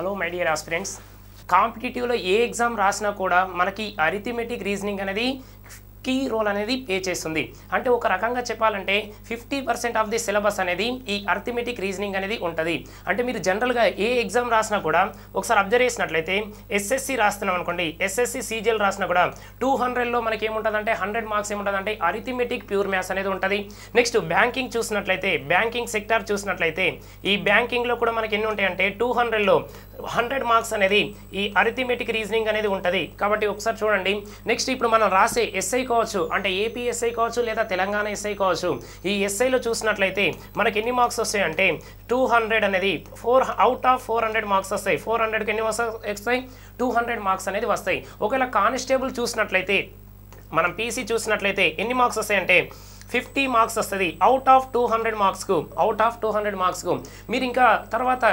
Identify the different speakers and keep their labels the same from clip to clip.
Speaker 1: Hello my dear aspirants కాంపిటేటివ్లో ఏ exam రాసినా కూడా మనకి అరిథమెటిక్ రీజనింగ్ అనేది కీ రోల్ అనేది ప్లే చేస్తుంది. అంటే ఒక రకంగా చెప్పాలంటే fifty percent of the syllabus అనేది ఈ అర్థమెటిక్ రీజనింగ్ అనేది ఉంటుంది. అంటే మీరు జనరల్గా ఏ ఎగ్జామ్ రాసినా కూడా ఒకసారి అబ్జర్వ్ చేసినట్లయితే ఎస్ఎస్సి రాస్తున్నాం అనుకోండి. ఎస్ఎస్సి సీజిఎల్ రాసినా కూడా టూ హండ్రెడ్లో మనకి ఏముంటుందంటే హండ్రెడ్ మార్క్స్ ఏముంటుందంటే అరిథమెటిక్ ప్యూర్ మ్యాథ్స్ అనేది ఉంటుంది. నెక్స్ట్ బ్యాంకింగ్ చూసినట్లయితే బ్యాంకింగ్ సెక్టార్ చూసినట్లయితే ఈ బ్యాంకింగ్లో కూడా మనకి ఎన్ని ఉంటాయంటే టూ హండ్రెడ్లో హండ్రెడ్ మార్క్స్ అనేది ఈ అరిథమెటిక్ రీజనింగ్ అనేది ఉంటుంది. కాబట్టి ఒకసారి చూడండి. నెక్స్ట్ ఇప్పుడు మనం రాసే ఎస్ఐ కావచ్చు అంటే ఏపీ ఎస్ఐ కావచ్చు లేదా తెలంగాణ ఎస్ఐ కావచ్చు ఈ ఎస్ఐలో చూసినట్లయితే మనకి ఎన్ని మార్క్స్ వస్తాయి అంటే టూ హండ్రెడ్ అనేది four out of four hundred marks వస్తాయి. ఫోర్ హండ్రెడ్కి ఎన్ని వస్తాయి? టూ హండ్రెడ్ మార్క్స్ అనేది వస్తాయి. ఒకవేళ కానిస్టేబుల్ చూసినట్లయితే మనం పీసీ చూసినట్లయితే ఎన్ని మార్క్స్ వస్తాయంటే ఫిఫ్టీ మార్క్స్ వస్తుంది. అవుట్ ఆఫ్ టూ హండ్రెడ్ మార్క్స్కు అవుట్ ఆఫ్ టూ హండ్రెడ్ మార్క్స్కు. మీరు ఇంకా తర్వాత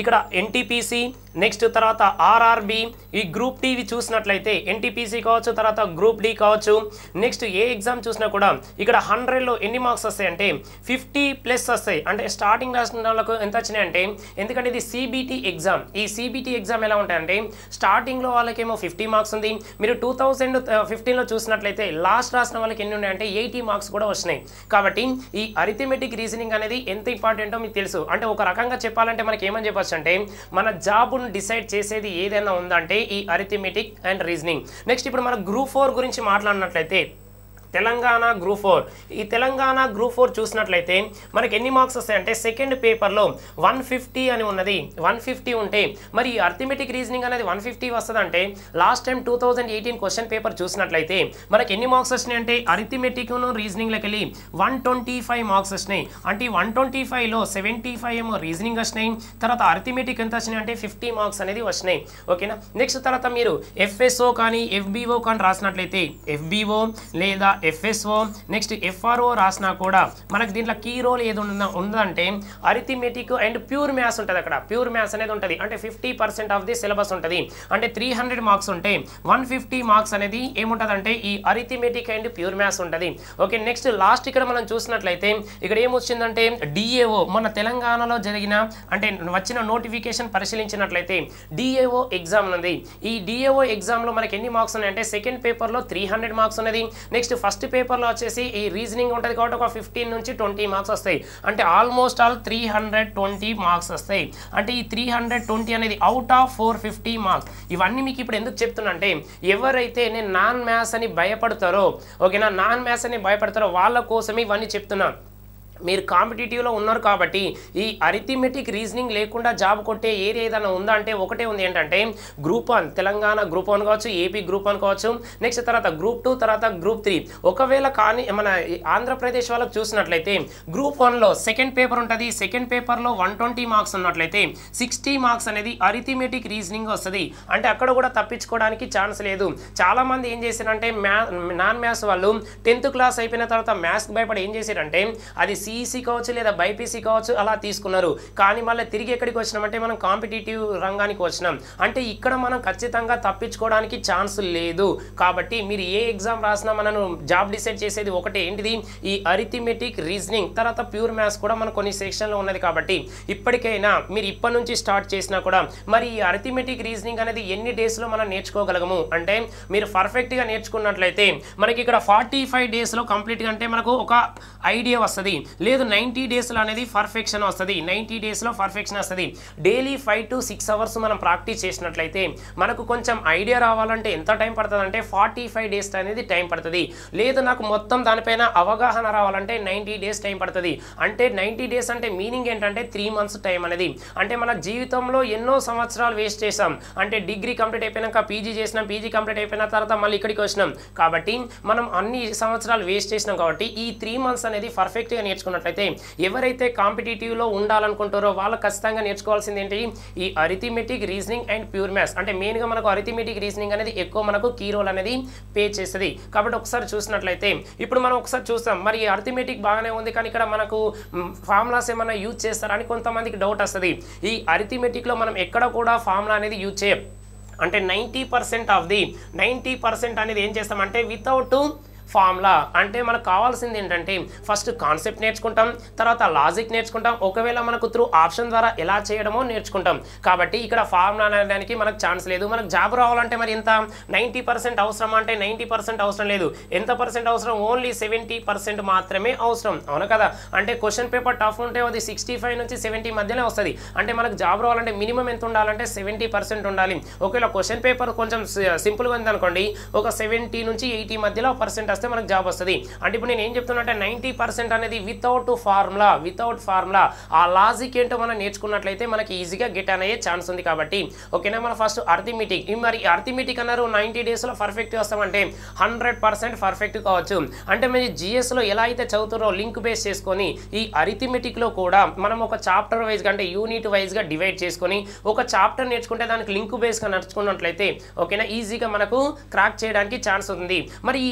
Speaker 1: ఇక్కడ ఎన్టీపీసీ నెక్స్ట్ తర్వాత ఆర్ఆర్బి ఈ గ్రూప్ టీవి చూసినట్లయితే ఎన్టీపీసీ కావచ్చు తర్వాత గ్రూప్ డి కావచ్చు నెక్స్ట్ ఏ ఎగ్జామ్ చూసినా కూడా ఇక్కడ హండ్రెడ్లో ఎన్ని మార్క్స్ వస్తాయి అంటే ఫిఫ్టీ ప్లస్ వస్తాయి. అంటే స్టార్టింగ్ రాసిన వాళ్ళకు ఎంత వచ్చినాయి అంటే ఎందుకంటే ఇది సిబిటి ఎగ్జామ్ ఈ సిబిటి ఎగ్జామ్ ఎలా ఉంటాయంటే స్టార్టింగ్లో వాళ్ళకేమో ఫిఫ్టీ మార్క్స్ ఉంది. మీరు టూ థౌజండ్ ఫిఫ్టీన్లో చూసినట్లయితే లాస్ట్ రాసిన వాళ్ళకి ఎన్ని ఉన్నాయంటే ఎయిటీ మార్క్స్ కూడా వచ్చినాయి. కాబట్టి ఈ అరిథమెటిక్ రీజనింగ్ అనేది ఎంత ఇంపార్టెంటో మీకు తెలుసు. అంటే ఒక రకంగా చెప్పాలంటే మనకి ఏమని సిలబస్ అంటే మన జాబ్ను డిసైడ్ చేసేది ఏదైనా ఉందంటే ఈ అరిథమెటిక్ అండ్ రీజనింగ్ నెక్స్ట్ ఇప్పుడు మన గ్రూప్ ఫోర్ గురించి మాట్లాడినట్లయితే తెలంగాణ గ్రూప్ ఫోర్. ఈ తెలంగాణ గ్రూప్ ఫోర్ చూసినట్లయితే మనకి ఎన్ని మార్క్స్ వస్తాయంటే సెకండ్ పేపర్లో వన్ ఫిఫ్టీ అని ఉన్నది. వన్ ఫిఫ్టీ ఉంటే మరి ఈ అర్థమెటిక్ రీజనింగ్ అనేది వన్ ఫిఫ్టీ వస్తుందంటే last time two thousand eighteen question paper చూసినట్లయితే మనకి ఎన్ని మార్క్స్ వచ్చినాయి అంటే అరిథమెటిక్ను రీజనింగ్లోకి వెళ్ళి వన్ ట్వంటీ ఫైవ్ మార్క్స్ వచ్చినాయి అంటే వన్ ట్వంటీ ఫైవ్లో సెవెంటీ ఫైవ్ ఏమో రీజనింగ్ వచ్చినాయి తర్వాత అర్థమెటిక్ ఎంత వచ్చినాయి అంటే ఫిఫ్టీ మార్క్స్ అనేది వచ్చినాయి ఓకేనా? నెక్స్ట్ తర్వాత మీరు ఎఫ్ఎస్ఓ కానీ ఎఫ్బిఓ కానీ రాసినట్లయితే ఎఫ్బిఓ లేదా ఎఫ్ఎస్ఓ నెక్స్ట్ ఎఫ్ఆర్ఓ రాసినా కూడా మనకు దీంట్లో కీ రోల్ ఏది ఉందా ఉందంటే అరిథమెటిక్ అండ్ ప్యూర్ మ్యాథ్స్ ఉంటుంది అక్కడ. ప్యూర్ మ్యాథ్స్ అనేది ఉంటుంది. అంటే fifty percent of the syllabus ఉంటుంది. అంటే త్రీ హండ్రెడ్ మార్క్స్ ఉంటే వన్ ఫిఫ్టీ మార్క్స్ అనేది ఏముంటుంది అంటే ఈ అరిథమెటిక్ అండ్ ప్యూర్ మ్యాథ్స్ ఉంటుంది. ఓకే నెక్స్ట్ లాస్ట్ ఇక్కడ మనం చూసినట్లయితే ఇక్కడ ఏమొచ్చిందంటే డిఏఓ మన తెలంగాణలో జరిగిన అంటే వచ్చిన నోటిఫికేషన్ పరిశీలించినట్లయితే డిఏఓ ఎగ్జామ్ ఉంది. ఈ డిఏఓ ఎగ్జామ్లో మనకి ఎన్ని మార్క్స్ ఉన్నాయంటే సెకండ్ పేపర్లో త్రీ హండ్రెడ్ మార్క్స్ ఉన్నది. నెక్స్ట్ ఫస్ట్ పేపర్లో వచ్చేసి ఈ రీజనింగ్ ఉంటుంది కాబట్టి ఒక ఫిఫ్టీన్ నుంచి ట్వంటీ మార్క్స్ వస్తాయి. అంటే almost all three hundred twenty marks వస్తాయి. అంటే ఈ త్రీ హండ్రెడ్ ట్వంటీ అనేది out of four fifty marks ఇవన్నీ మీకు ఇప్పుడు ఎందుకు చెప్తున్నా అంటే ఎవరైతే నేను నాన్ మ్యాథ్స్ అని భయపడతారో ఓకేనా? నాన్ మ్యాథ్స్ అని భయపడతారో వాళ్ళ కోసమే ఇవన్నీ చెప్తున్నాను మీరు కాంపిటేటివ్లో ఉన్నారు కాబట్టి ఈ అరిథమెటిక్ రీజనింగ్ లేకుండా జాబ్ కొట్టే ఏరియా ఏదైనా ఉందా అంటే ఒకటే ఉంది ఏంటంటే group one Telangana group one కావచ్చు ఏపీ గ్రూప్ వన్ కావచ్చు నెక్స్ట్ తర్వాత గ్రూప్ టూ తర్వాత గ్రూప్ త్రీ. ఒకవేళ కానీ మన ఆంధ్రప్రదేశ్ వాళ్ళకి చూసినట్లయితే గ్రూప్ వన్లో సెకండ్ పేపర్ ఉంటుంది. సెకండ్ పేపర్లో వన్ ట్వంటీ మార్క్స్ ఉన్నట్లయితే సిక్స్టీ మార్క్స్ అనేది అరిథమెటిక్ రీజనింగ్ వస్తుంది. అంటే అక్కడ కూడా తప్పించుకోవడానికి ఛాన్స్ లేదు. చాలామంది ఏం చేశారంటే మ్యా నాన్ మ్యాథ్స్ వాళ్ళు టెన్త్ క్లాస్ అయిపోయిన తర్వాత మ్యాథ్స్కి భయపడి ఏం చేశారంటే అది సిఈసి కావచ్చు లేదా బైపీసీ కావచ్చు అలా తీసుకున్నారు. కానీ మళ్ళీ తిరిగి ఎక్కడికి వచ్చినామంటే మనం కాంపిటేటివ్ రంగానికి వచ్చినాం. అంటే ఇక్కడ మనం ఖచ్చితంగా తప్పించుకోవడానికి ఛాన్స్ లేదు. కాబట్టి మీరు ఏ ఎగ్జామ్ రాసినా మనను జాబ్ డిసైడ్ చేసేది ఒకటే. ఏంటిది? ఈ అరిథమెటిక్ రీజనింగ్. తర్వాత ప్యూర్ మ్యాథ్స్ కూడా మన కొన్ని సెక్షన్లో ఉన్నది కాబట్టి ఇప్పటికైనా మీరు ఇప్పటి నుంచి స్టార్ట్ చేసినా కూడా మరి ఈ అరిథమెటిక్ రీజనింగ్ అనేది ఎన్ని డేస్లో మనం నేర్చుకోగలము అంటే మీరు పర్ఫెక్ట్గా నేర్చుకున్నట్లయితే మనకి ఇక్కడ ఫార్టీ ఫైవ్ డేస్లో కంప్లీట్గా అంటే మనకు ఒక ఐడియా వస్తుంది. లేదు నైంటీ డేస్లో అనేది పర్ఫెక్షన్ వస్తుంది. నైంటీ డేస్లో పర్ఫెక్షన్ వస్తుంది. Daily five to six hours మనం ప్రాక్టీస్ చేసినట్లయితే మనకు కొంచెం ఐడియా రావాలంటే ఎంత టైం పడుతుంది అంటే ఫార్టీ ఫైవ్ డేస్ అనేది టైం పడుతుంది. లేదు నాకు మొత్తం దానిపైన అవగాహన రావాలంటే నైంటీ డేస్ టైం పడుతుంది. అంటే నైంటీ డేస్ అంటే మీనింగ్ ఏంటంటే త్రీ మంత్స్ టైం అనేది. అంటే మన జీవితంలో ఎన్నో సంవత్సరాలు వేస్ట్ చేసాం అంటే డిగ్రీ కంప్లీట్ అయిపోయినాక పీజీ చేసినాం పీజీ కంప్లీట్ అయిపోయిన తర్వాత మళ్ళీ ఇక్కడికి వచ్చినాం. కాబట్టి మనం అన్ని సంవత్సరాలు వేస్ట్ చేసినాం కాబట్టి ఈ త్రీ మంత్స్ అనేది పర్ఫెక్ట్గా నేర్చుకున్నట్లయితే ఎవరైతే కాంపిటేటివ్లో ఉండాలనుకుంటారో వాళ్ళు ఖచ్చితంగా నేర్చుకోవాల్సింది ఏంటి? ఈ arithmetic reasoning and pure maths అంటే మెయిన్గా మనకు అరిథమెటిక్ రీజనింగ్ అనేది ఎక్కువ మనకు కీ రోల్ అనేది పే చేస్తుంది. కాబట్టి ఒకసారి చూసినట్లయితే ఇప్పుడు మనం ఒకసారి చూస్తాం. మరి అరిథమెటిక్ బాగానే ఉంది కానీ ఇక్కడ మనకు ఫార్ములాస్ ఏమైనా యూజ్ చేస్తారని కొంతమందికి డౌట్ వస్తుంది. ఈ అరిథమెటిక్లో మనం ఎక్కడ కూడా ఫార్ములా అనేది యూజ్ చేయం. అంటే ninety percent of the ninety percent అనేది ఏం చేస్తామంటే వితౌట్ ఫార్ములా. అంటే మనకు కావాల్సింది ఏంటంటే ఫస్ట్ కాన్సెప్ట్ నేర్చుకుంటాం తర్వాత లాజిక్ నేర్చుకుంటాం. ఒకవేళ మనకు త్రూ ఆప్షన్ ద్వారా ఎలా చేయడమో నేర్చుకుంటాం. కాబట్టి ఇక్కడ ఫార్ములా అనడానికి మనకు ఛాన్స్ లేదు. మనకు జాబ్ రావాలంటే మరి ఎంత? నైంటీ పర్సెంట్ అవసరం అంటే నైంటీ పర్సెంట్ అవసరం లేదు. ఎంత పర్సెంట్ అవసరం? ఓన్లీ సెవెంటీ పర్సెంట్ మాత్రమే అవసరం. అవును కదా? అంటే క్వశ్చన్ పేపర్ టఫ్ ఉంటే అది సిక్స్టీ ఫైవ్ నుంచి సెవెంటీ మధ్యలో వస్తుంది. అంటే మనకు జాబ్ రావాలంటే మినిమం ఎంత ఉండాలంటే సెవెంటీ పర్సెంట్ ఉండాలి. ఒకవేళ క్వశ్చన్ పేపర్ కొంచెం సింపుల్గా ఉంది అనుకోండి ఒక సెవెంటీ నుంచి ఎయిటీ మధ్యలో పర్సెంట్ వస్తే మనకు జాబ్ వస్తుంది. అంటే ఇప్పుడు నేను ఏం చెప్తున్నా నైంటీ పర్సెంట్ అనేది వితౌట్ ఫార్ములా వితౌట్ ఫార్ములా ఆ లాజిక్ ఏంటో మనం నేర్చుకున్నట్లయితే మనకి ఈజీగా గెట్ అనే ఛాన్స్ ఉంది కాబట్టి. ఓకేనా మన ఫస్ట్ అర్థమెటిక్ మరి అర్థమెటిక్ అన్నారు నైంటీ డేస్లో పర్ఫెక్ట్ వస్తామంటే హండ్రెడ్ పర్సెంట్ పర్ఫెక్ట్ కావచ్చు. అంటే మీరు జిఎస్లో ఎలా అయితే చదువుతారో లింక్ బేస్ చేసుకొని ఈ అరిథమెటిక్లో కూడా మనం ఒక చాప్టర్ వైజ్గా అంటే యూనిట్ వైజ్గా డివైడ్ చేసుకొని ఒక చాప్టర్ నేర్చుకుంటే దానికి లింక్ బేస్గా నడుచుకున్నట్లయితే ఓకేనా ఈజీగా మనకు క్రాక్ చేయడానికి ఛాన్స్ ఉంది. మరి ఈ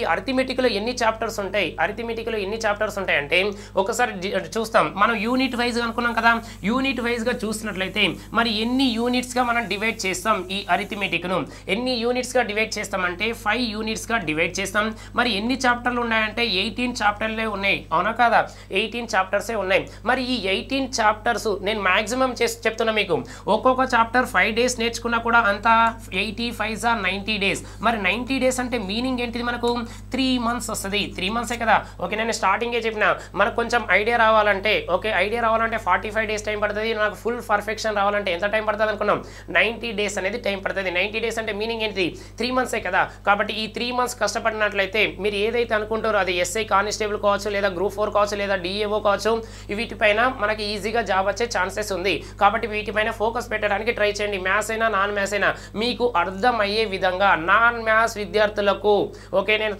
Speaker 1: అరిథమెటిక్లో ఎన్ని చాప్టర్స్ ఉంటాయి? అరిథమెటిక్లో ఎన్ని చాప్టర్స్ ఉంటాయి అంటే ఒకసారి చూస్తాం. మనం యూనిట్ వైజ్గా అనుకున్నాం కదా? యూనిట్ వైజ్గా చూసినట్లయితే మరి ఎన్ని యూనిట్స్గా మనం డివైడ్ చేస్తాం ఈ అరిథమెటిక్ను? ఎన్ని యూనిట్స్గా డివైడ్ చేస్తామంటే ఫైవ్ యూనిట్స్గా డివైడ్ చేస్తాం. మరి ఎన్ని చాప్టర్లు ఉన్నాయంటే ఎయిటీన్ చాప్టర్లే ఉన్నాయి. అవునా కదా? ఎయిటీన్ చాప్టర్సే ఉన్నాయి. మరి ఈ ఎయిటీన్ చాప్టర్స్ నేను మాక్సిమం చేసి చెప్తున్నా మీకు. ఒక్కొక్క చాప్టర్ ఫైవ్ డేస్ నేర్చుకున్నా కూడా అంతా eighty five sir ninety days. మరి నైంటీ డేస్ అంటే మీనింగ్ ఏంటిది మనకు? త్రీ మంత్స్ వస్తుంది. త్రీ మంత్సే కదా. ఓకే నేను స్టార్టింగే చెప్పిన మనకు కొంచెం ఐడియా రావాలంటే ఓకే ఐడియా రావాలంటే ఫార్టీ ఫైవ్ డేస్ టైం పడుతుంది. నాకు ఫుల్ పర్ఫెక్షన్ రావాలంటే ఎంత టైం పడుతుంది అనుకున్నాం? నైంటీ డేస్ అనేది టైం పడుతుంది. నైంటీ డేస్ అంటే మీనింగ్ ఏంటి త్రీ మంత్సే కదా. కాబట్టి ఈ త్రీ మంత్స్ కష్టపడినట్లయితే మీరు ఏదైతే అనుకుంటారో అది ఎస్ఐ కానిస్టేబుల్ కావచ్చు లేదా గ్రూప్ ఫోర్ కావచ్చు లేదా డిఏఓ కావచ్చు వీటిపైన మనకి ఈజీగా జాబ్ వచ్చే ఛాన్సెస్ ఉంది. కాబట్టి వీటిపైన ఫోకస్ పెట్టడానికి ట్రై చేయండి. మ్యాథ్స్ అయినా నాన్ మ్యాథ్స్ అయినా మీకు అర్థమయ్యే విధంగా నాన్ మ్యాథ్స్ విద్యార్థులకు ఓకే నేను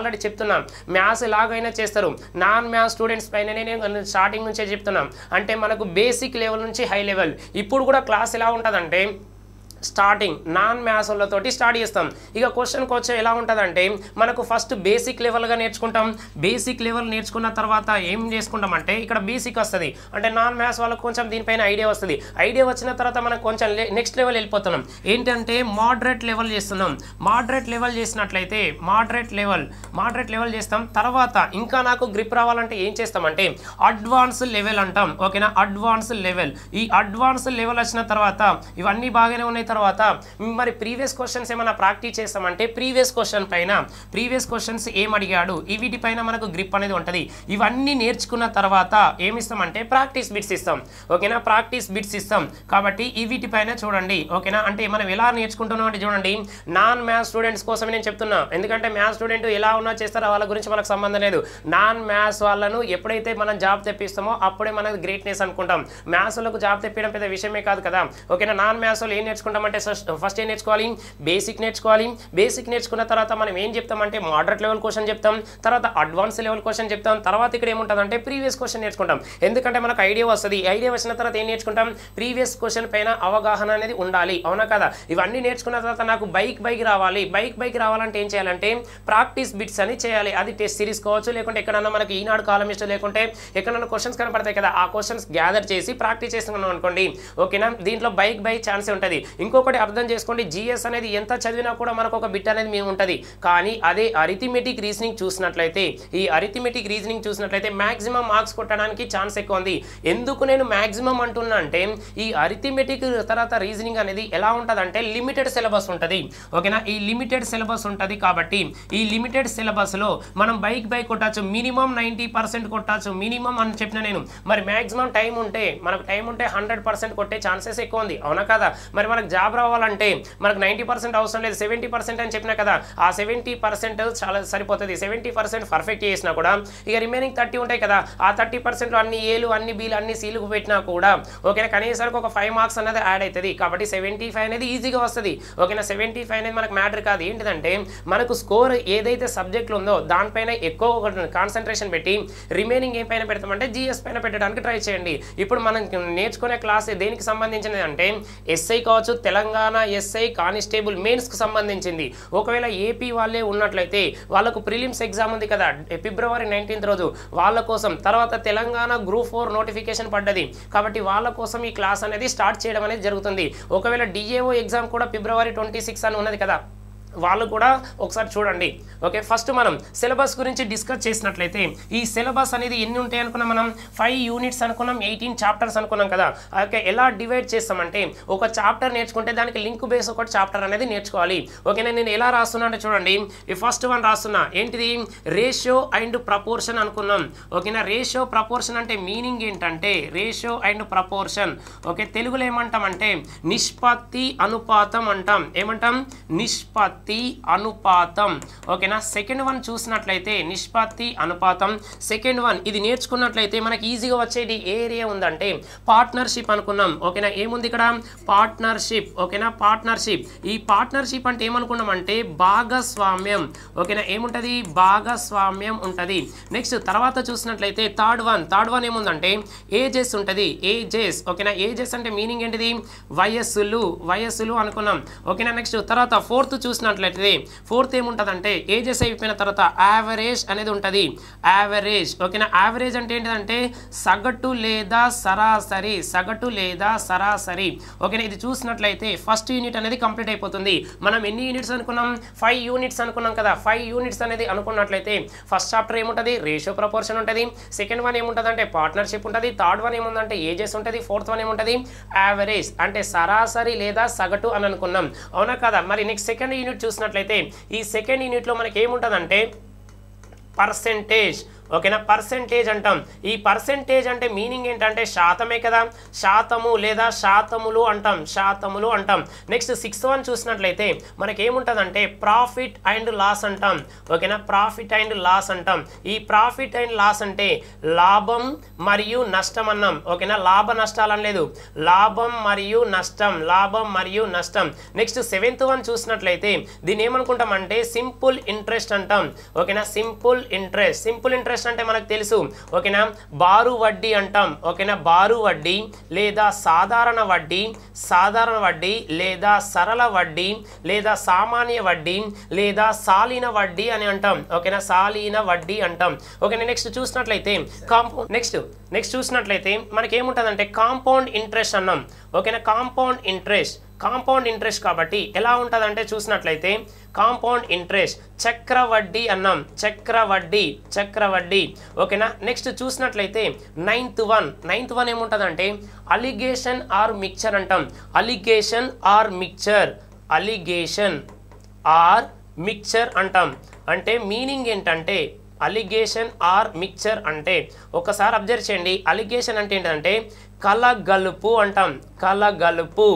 Speaker 1: ఆల్రెడీ చెప్తున్నాను మ్యాథ్స్ ఎలాగైనా చేస్తారు. నాన్ మ్యాథ్స్ స్టూడెంట్స్ పైన నేను స్టార్టింగ్ నుంచే చెప్తున్నాం. అంటే మనకు బేసిక్ లెవెల్ నుంచి హై లెవెల్. ఇప్పుడు కూడా క్లాస్ ఎలా ఉంటుందంటే స్టార్టింగ్ నాన్ మ్యాథ్స్ వాళ్ళతోటి స్టార్ట్ చేస్తాం. ఇక క్వశ్చన్కి వచ్చే ఎలా ఉంటుందంటే మనకు ఫస్ట్ బేసిక్ లెవెల్గా నేర్చుకుంటాం. బేసిక్ లెవెల్ నేర్చుకున్న తర్వాత ఏం చేసుకుంటాం అంటే ఇక్కడ బేసిక్ వస్తుంది. అంటే నాన్ మ్యాథ్స్ వాళ్ళకు కొంచెం దీనిపైన ఐడియా వస్తుంది. ఐడియా వచ్చిన తర్వాత మనం కొంచెం నెక్స్ట్ లెవెల్ వెళ్ళిపోతున్నాం. ఏంటంటే మోడరేట్ లెవెల్ చేస్తున్నాం. మోడరేట్ లెవెల్ చేసినట్లయితే మోడరేట్ లెవెల్ మోడరేట్ లెవెల్ చేస్తాం. తర్వాత ఇంకా నాకు గ్రిప్ రావాలంటే ఏం చేస్తామంటే అడ్వాన్స్ లెవెల్ అంటాం. ఓకేనా అడ్వాన్స్ లెవెల్ ఈ అడ్వాన్స్ లెవెల్ వచ్చిన తర్వాత ఇవన్నీ బాగానే ఉన్నాయి. తర్వాత మరి ప్రీవియస్ క్వశ్చన్స్ ఏమైనా ప్రాక్టీస్ చేస్తామంటే ప్రీవియస్ క్వశ్చన్ పైన ప్రీవియస్ క్వశ్చన్స్ ఏం అడిగాడు ఈ వీటిపైన మనకు గ్రిప్ అనేది ఉంటుంది. ఇవన్నీ నేర్చుకున్న తర్వాత ఏమిస్తామంటే ప్రాక్టీస్ బిట్స్ ఇస్తాం. ఓకేనా? ప్రాక్టీస్ బిట్స్ ఇస్తాం. కాబట్టి ఈ వీటిపైన చూడండి. ఓకేనా? అంటే మనం ఎలా నేర్చుకుంటున్నాం అంటే చూడండి నాన్ మ్యాథ్స్ స్టూడెంట్స్ కోసమే నేను చెప్తున్నా. ఎందుకంటే మ్యాథ్స్ స్టూడెంట్ ఎలా ఉన్నా చేస్తారో వాళ్ళ గురించి మనకు సంబంధం లేదు. నాన్ మ్యాథ్స్ వాళ్ళను ఎప్పుడైతే మనం జాబ్ తెప్పిస్తామో అప్పుడే మనకు గ్రేట్నెస్ అనుకుంటాం. మ్యాథ్స్ వాళ్ళకు జాబ్ తెప్పించడం పెద్ద విషయమే కాదు కదా. ఓకేనా? నాన్ మ్యాథ్స్ వాళ్ళు ఏం నేర్చుకుంటామంటే ఫస్ట్ ఏం నేర్చుకోవాలి? బేసిక్ నేర్చుకోవాలి. బేసిక్ నేర్చుకున్న తర్వాత మనం ఏం చెప్తామంటే మోడరేట్ లెవెల్ క్వశ్చన్ చెప్తాం. తర్వాత అడ్వాన్స్ లెవెల్ క్వశ్చన్ చెప్తాం. తర్వాత ఇక్కడ ఏముంటుందంటే ప్రీవియస్ క్వశ్చన్ నేర్చుకుంటాం. ఎందుకంటే మనకు ఐడియా వస్తుంది. ఐడియా వచ్చిన తర్వాత ఏం నేర్చుకుంటాం? ప్రీవియస్ క్వశ్చన్ పైన అవగాహన అనేది ఉండాలి. అవునా కదా? ఇవన్నీ నేర్చుకున్న తర్వాత నాకు బైక్ బైక్ రావాలి. బైక్ బైక్ రావాలంటే ఏం చేయాలంటే ప్రాక్టీస్ బిట్స్ అని చేయాలి. అది టెస్ట్ సిరీస్ కావచ్చు లేకుంటే ఎక్కడన్నా మనకి ఈనాడు కాలమిస్ట్ లేకుంటే ఎక్కడన్నా క్వశ్చన్స్ కనపడతాయి కదా ఆ క్వశ్చన్స్ గ్యాదర్ చేసి ప్రాక్టీస్ చేసుకున్నాం అనుకోండి. ఓకేనా? దీంట్లో బైక్ బై ఛాన్సే ఉంటుంది. ఇంకొకటి అర్థం చేసుకోండి. జిఎస్ అనేది ఎంత చదివినా కూడా మనకు ఒక బిట్ అనేది మేము ఉంటుంది. కానీ అదే అరిథిమెటిక్ రీజనింగ్ చూసినట్లయితే ఈ అరిథిమెటిక్ రీజనింగ్ చూసినట్లయితే మాక్సిమం మార్క్స్ కొట్టడానికి ఛాన్స్ ఎక్కువ ఉంది. ఎందుకు నేను మాక్సిమం అంటున్నా అంటే ఈ అరిథిమెటిక్ తర్వాత రీజనింగ్ అనేది ఎలా ఉంటుంది అంటే లిమిటెడ్ సిలబస్ ఉంటుంది. ఓకేనా? ఈ లిమిటెడ్ సిలబస్ ఉంటుంది కాబట్టి ఈ లిమిటెడ్ సిలబస్లో మనం బైక్ బైక్ కొట్టచ్చు. మినిమం నైంటీ పర్సెంట్ కొట్టచ్చు. మినిమం అని చెప్పిన నేను. మరి మాక్సిమం టైం ఉంటే మనకు టైం ఉంటే హండ్రెడ్ పర్సెంట్ కొట్టే ఛాన్సెస్ ఎక్కువ ఉంది. అవునా కదా? మరి మనకు జాబ్ రావాలంటే మనకు నైంటీ పర్సెంట్ అవసరం లేదు సెవెంటీ పర్సెంట్ అని చెప్పినా కదా ఆ సెవెంటీ పర్సెంట్ చాలా సరిపోతుంది. సెవెంటీ పర్సెంట్ పర్ఫెక్ట్ చేసినా కూడా ఇక రిమైనింగ్ థర్టీ ఉంటాయి కదా ఆ థర్టీ పర్సెంట్లో అన్ని ఏలు అన్ని బీలు అన్ని సీలు పెట్టినా కూడా ఓకేనా కనీసానికి ఒక ఫైవ్ మార్క్స్ అనేది యాడ్ అవుతుంది కాబట్టి సెవెంటీ ఫైవ్ అనేది ఈజీగా వస్తుంది. ఓకేనా సెవెంటీ ఫైవ్ అనేది మనకు మ్యాటర్ కాదు. ఏంటిదంటే మనకు స్కోర్ ఏదైతే సబ్జెక్టులు ఉందో దానిపైన ఎక్కువ కాన్సన్ట్రేషన్ పెట్టి రిమైనింగ్ ఏ పైన పెడతామంటే జిఎస్ పైన పెట్టడానికి ట్రై చేయండి. ఇప్పుడు మనం నేర్చుకునే క్లాస్ దేనికి సంబంధించినది అంటే ఎస్ఐ కావచ్చు తెలంగాణ ఎస్ఐ కానిస్టేబుల్ మెయిన్స్కి సంబంధించింది. ఒకవేళ ఏపీ వాళ్ళే ఉన్నట్లయితే వాళ్ళకు ప్రిలిమ్స్ ఎగ్జామ్ ఉంది కదా ఫిబ్రవరి నైన్టీన్త్ రోజు వాళ్ళ కోసం తర్వాత తెలంగాణ గ్రూప్ ఫోర్ నోటిఫికేషన్ పడ్డది. కాబట్టి వాళ్ళ కోసం ఈ క్లాస్ అనేది స్టార్ట్ చేయడం అనేది జరుగుతుంది. ఒకవేళ డిఏఓ ఎగ్జామ్ కూడా ఫిబ్రవరి ట్వంటీ సిక్స్ అని ఉన్నది కదా వాళ్ళు కూడా ఒకసారి చూడండి. ఓకే ఫస్ట్ మనం సిలబస్ గురించి డిస్కస్ చేసినట్లయితే ఈ సిలబస్ అనేది ఎన్ని ఉంటాయి అనుకున్నాం మనం? ఫైవ్ యూనిట్స్ అనుకున్నాం ఎయిటీన్ చాప్టర్స్ అనుకున్నాం కదా. ఓకే ఎలా డివైడ్ చేస్తామంటే ఒక చాప్టర్ నేర్చుకుంటే దానికి లింక్ బేస్ ఒకటి చాప్టర్ అనేది నేర్చుకోవాలి. ఓకేనా నేను ఎలా రాస్తున్నా అంటే చూడండి. ఈ ఫస్ట్ వన్ రాస్తున్నా. ఏంటిది? రేషియో అండ్ ప్రపోర్షన్ అనుకున్నాం. ఓకేనా రేషియో ప్రపోర్షన్ అంటే మీనింగ్ ఏంటంటే రేషియో అండ్ ప్రపోర్షన్. ఓకే తెలుగులో ఏమంటామంటే నిష్పత్తి అనుపాతం అంటాం. ఏమంటాం? నిష్పత్తి అనుపాతం. ఓకేనా? సెకండ్ వన్ చూసినట్లయితే నిష్పత్తి అనుపాతం. సెకండ్ వన్ ఇది నేర్చుకున్నట్లయితే మనకి ఈజీగా వచ్చేది ఏ ఏరియా ఉందంటే పార్ట్నర్షిప్ అనుకున్నాం. ఓకేనా? ఏముంది ఇక్కడ? పార్ట్నర్షిప్ ఓకేనా? పార్ట్నర్షిప్ ఈ పార్ట్నర్షిప్ అంటే ఏమనుకున్నాం అంటే భాగస్వామ్యం. ఓకేనా? ఏముంటది? భాగస్వామ్యం ఉంటుంది. నెక్స్ట్ తర్వాత చూసినట్లయితే థర్డ్ వన్ థర్డ్ వన్ ఏముందంటే ఏజెస్ ఉంటుంది. ఏజెస్ ఓకేనా? ఏజెస్ అంటే మీనింగ్ ఏంటిది? వయస్సులు. వయస్సులు అనుకున్నాం. ఓకేనా? నెక్స్ట్ తర్వాత ఫోర్త్ చూసిన చూసినట్లయితే ఫోర్త్ ఏముంటుందంటే ఏజెస్ అయిపోయిన తర్వాత యావరేజ్ అనేది ఉంటుంది. యావరేజ్ ఓకేనా? యావరేజ్ అంటే ఏంటిదంటే సగటు లేదా సరాసరి సగటు లేదా సరాసరి. ఓకేనా? ఇది చూసినట్లయితే ఫస్ట్ యూనిట్ అనేది కంప్లీట్ అయిపోతుంది. మనం ఎన్ని యూనిట్స్ అనుకున్నాం? ఫైవ్ యూనిట్స్ అనుకున్నాం కదా. ఫైవ్ యూనిట్స్ అనేది అనుకున్నట్లయితే ఫస్ట్ చాప్టర్ ఏముంటుంది? రేషియో ప్రపోర్షన్ ఉంటుంది. సెకండ్ వన్ ఏముంటుంది అంటే పార్ట్నర్షిప్ ఉంటుంది. థర్డ్ వన్ ఏముందంటే ఏజెస్ ఉంటుంది. ఫోర్త్ వన్ ఏముంటుంది? యావరేజ్ అంటే సరాసరి లేదా సగటు అని అనుకున్నాం. అవునా కదా? మరి నెక్స్ట్ సెకండ్ యూనిట్ చూసినట్లయితే ఈ సెకండ్ యూనిట్లో మనకి ఏముంటుందంటే పర్సెంటేజ్ ఓకేనా? పర్సెంటేజ్ అంటాం. ఈ పర్సెంటేజ్ అంటే మీనింగ్ ఏంటంటే శాతమే కదా? శాతము లేదా శాతములు అంటాం. శాతములు అంటాం. నెక్స్ట్ సిక్స్త్ వన్ చూసినట్లయితే మనకి ఏముంటుందంటే ప్రాఫిట్ అండ్ లాస్ అంటాం. ఓకేనా? ప్రాఫిట్ అండ్ లాస్ అంటాం. ఈ ప్రాఫిట్ అండ్ లాస్ అంటే లాభం మరియు నష్టం అన్నాం. ఓకేనా? లాభ నష్టాలు అనలేదు లాభం మరియు నష్టం. లాభం మరియు నష్టం. నెక్స్ట్ సెవెంత్ వన్ చూసినట్లయితే దీన్ని ఏమనుకుంటామంటే సింపుల్ ఇంట్రెస్ట్ అంటాం. ఓకేనా? Simple interest. సింపుల్ ఇంట్రెస్ట్ అంటే మనకు తెలుసు. ఓకేనా? బారు వడ్డీ అంటాం. ఓకేనా? బారు వడ్డీ లేదా సాధారణ వడ్డీ సాధారణ వడ్డీ లేదా సరళ వడ్డీ లేదా సామాన్య వడ్డీ లేదా సాలీన వడ్డీ అని అంటాం. ఓకేనా? సాలీన వడ్డీ అంటాం. ఓకేనా? నెక్స్ట్ చూసినట్లయితే కాంపౌండ్ నెక్స్ట్ నెక్స్ట్ చూసినట్లయితే మనకి ఏముంటుందంటే కాంపౌండ్ ఇంట్రెస్ట్ అన్నాం. ఓకేనా? కాంపౌండ్ ఇంట్రెస్ట్ కాంపౌండ్ ఇంట్రెస్ట్ కాబట్టి ఎలా ఉంటుందంటే చూసినట్లయితే కాంపౌండ్ ఇంట్రెస్ట్ చక్రవడ్డీ అన్నాం. చక్రవడ్డీ చక్రవడ్డీ. ఓకేనా? నెక్స్ట్ చూసినట్లయితే నైన్త్ వన్. నైన్త్ వన్ ఏముంటుందంటే అలిగేషన్ ఆర్ మిక్చర్ అంటాం. Alligation or mixture. Alligation or mixture అంటాం. అంటే మీనింగ్ ఏంటంటే అలిగేషన్ ఆర్ మిక్చర్ అంటే ఒకసారి అబ్జర్వ్ చేయండి. అలిగేషన్ అంటే ఏంటంటే కలగలుపు అంటాం. కలగలుపు.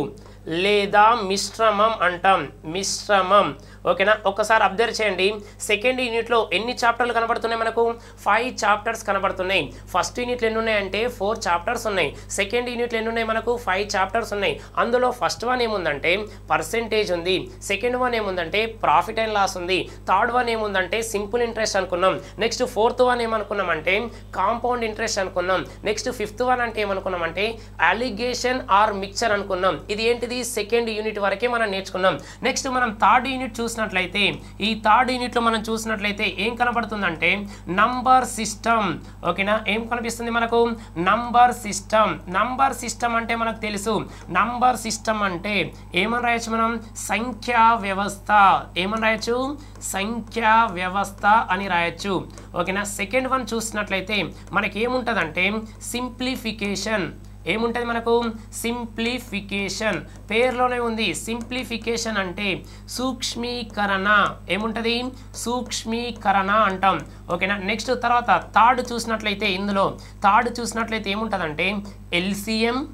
Speaker 1: లేదా మిశ్రమం అంటాం. మిశ్రమం ఓకేనా? ఒకసారి అబ్జర్వ్ చేయండి. సెకండ్ యూనిట్లో ఎన్ని చాప్టర్లు కనబడుతున్నాయి మనకు? ఫైవ్ చాప్టర్స్ కనబడుతున్నాయి. ఫస్ట్ యూనిట్లు ఎన్ని ఉన్నాయంటే ఫోర్ చాప్టర్స్ ఉన్నాయి. సెకండ్ యూనిట్లు ఎన్ని ఉన్నాయి మనకు? ఫైవ్ చాప్టర్స్ ఉన్నాయి. అందులో ఫస్ట్ వన్ ఏముందంటే? పర్సెంటేజ్ ఉంది. సెకండ్ వన్ ఏముందంటే? ప్రాఫిట్ అండ్ లాస్ ఉంది. థర్డ్ వన్ ఏముందంటే? సింపుల్ ఇంట్రెస్ట్ అనుకున్నాం. నెక్స్ట్ ఫోర్త్ వన్ ఏమనుకున్నామంటే? కాంపౌండ్ ఇంట్రెస్ట్ అనుకున్నాం. నెక్స్ట్ ఫిఫ్త్ వన్ అంటే ఏమనుకున్నామంటే? అలిగేషన్ ఆర్ మిక్చర్ అనుకున్నాం. ఇది ఏంటిది? సెకండ్ యూనిట్ వరకే మనం నేర్చుకున్నాం. నెక్స్ట్ మనం థర్డ్ యూనిట్ చూసినట్లయితే ఈ థర్డ్ యూనిట్లో మనం చూసినట్లయితే ఏం కనబడుతుందంటే నంబర్ సిస్టమ్. ఓకేనా? ఏం కనిపిస్తుంది మనకు? Number system. నంబర్ సిస్టమ్ అంటే మనకు తెలుసు. నంబర్ సిస్టమ్ అంటే ఏమని రాయొచ్చు మనం? సంఖ్యా వ్యవస్థ. ఏమని రాయొచ్చు? సంఖ్యా వ్యవస్థ అని రాయొచ్చు. ఓకేనా? సెకండ్ వన్ చూసినట్లయితే మనకి ఏముంటుందంటే సింప్లిఫికేషన్. ఏముంటుంది మనకు? సింప్లిఫికేషన్ పేర్లోనే ఉంది. సింప్లిఫికేషన్ అంటే సూక్ష్మీకరణ. ఏముంటుంది? సూక్ష్మీకరణ అంటాం. ఓకేనా? నెక్స్ట్ తర్వాత థర్డ్ చూసినట్లయితే ఇందులో థర్డ్ చూసినట్లయితే ఏముంటుందంటే ఎల్సిఎం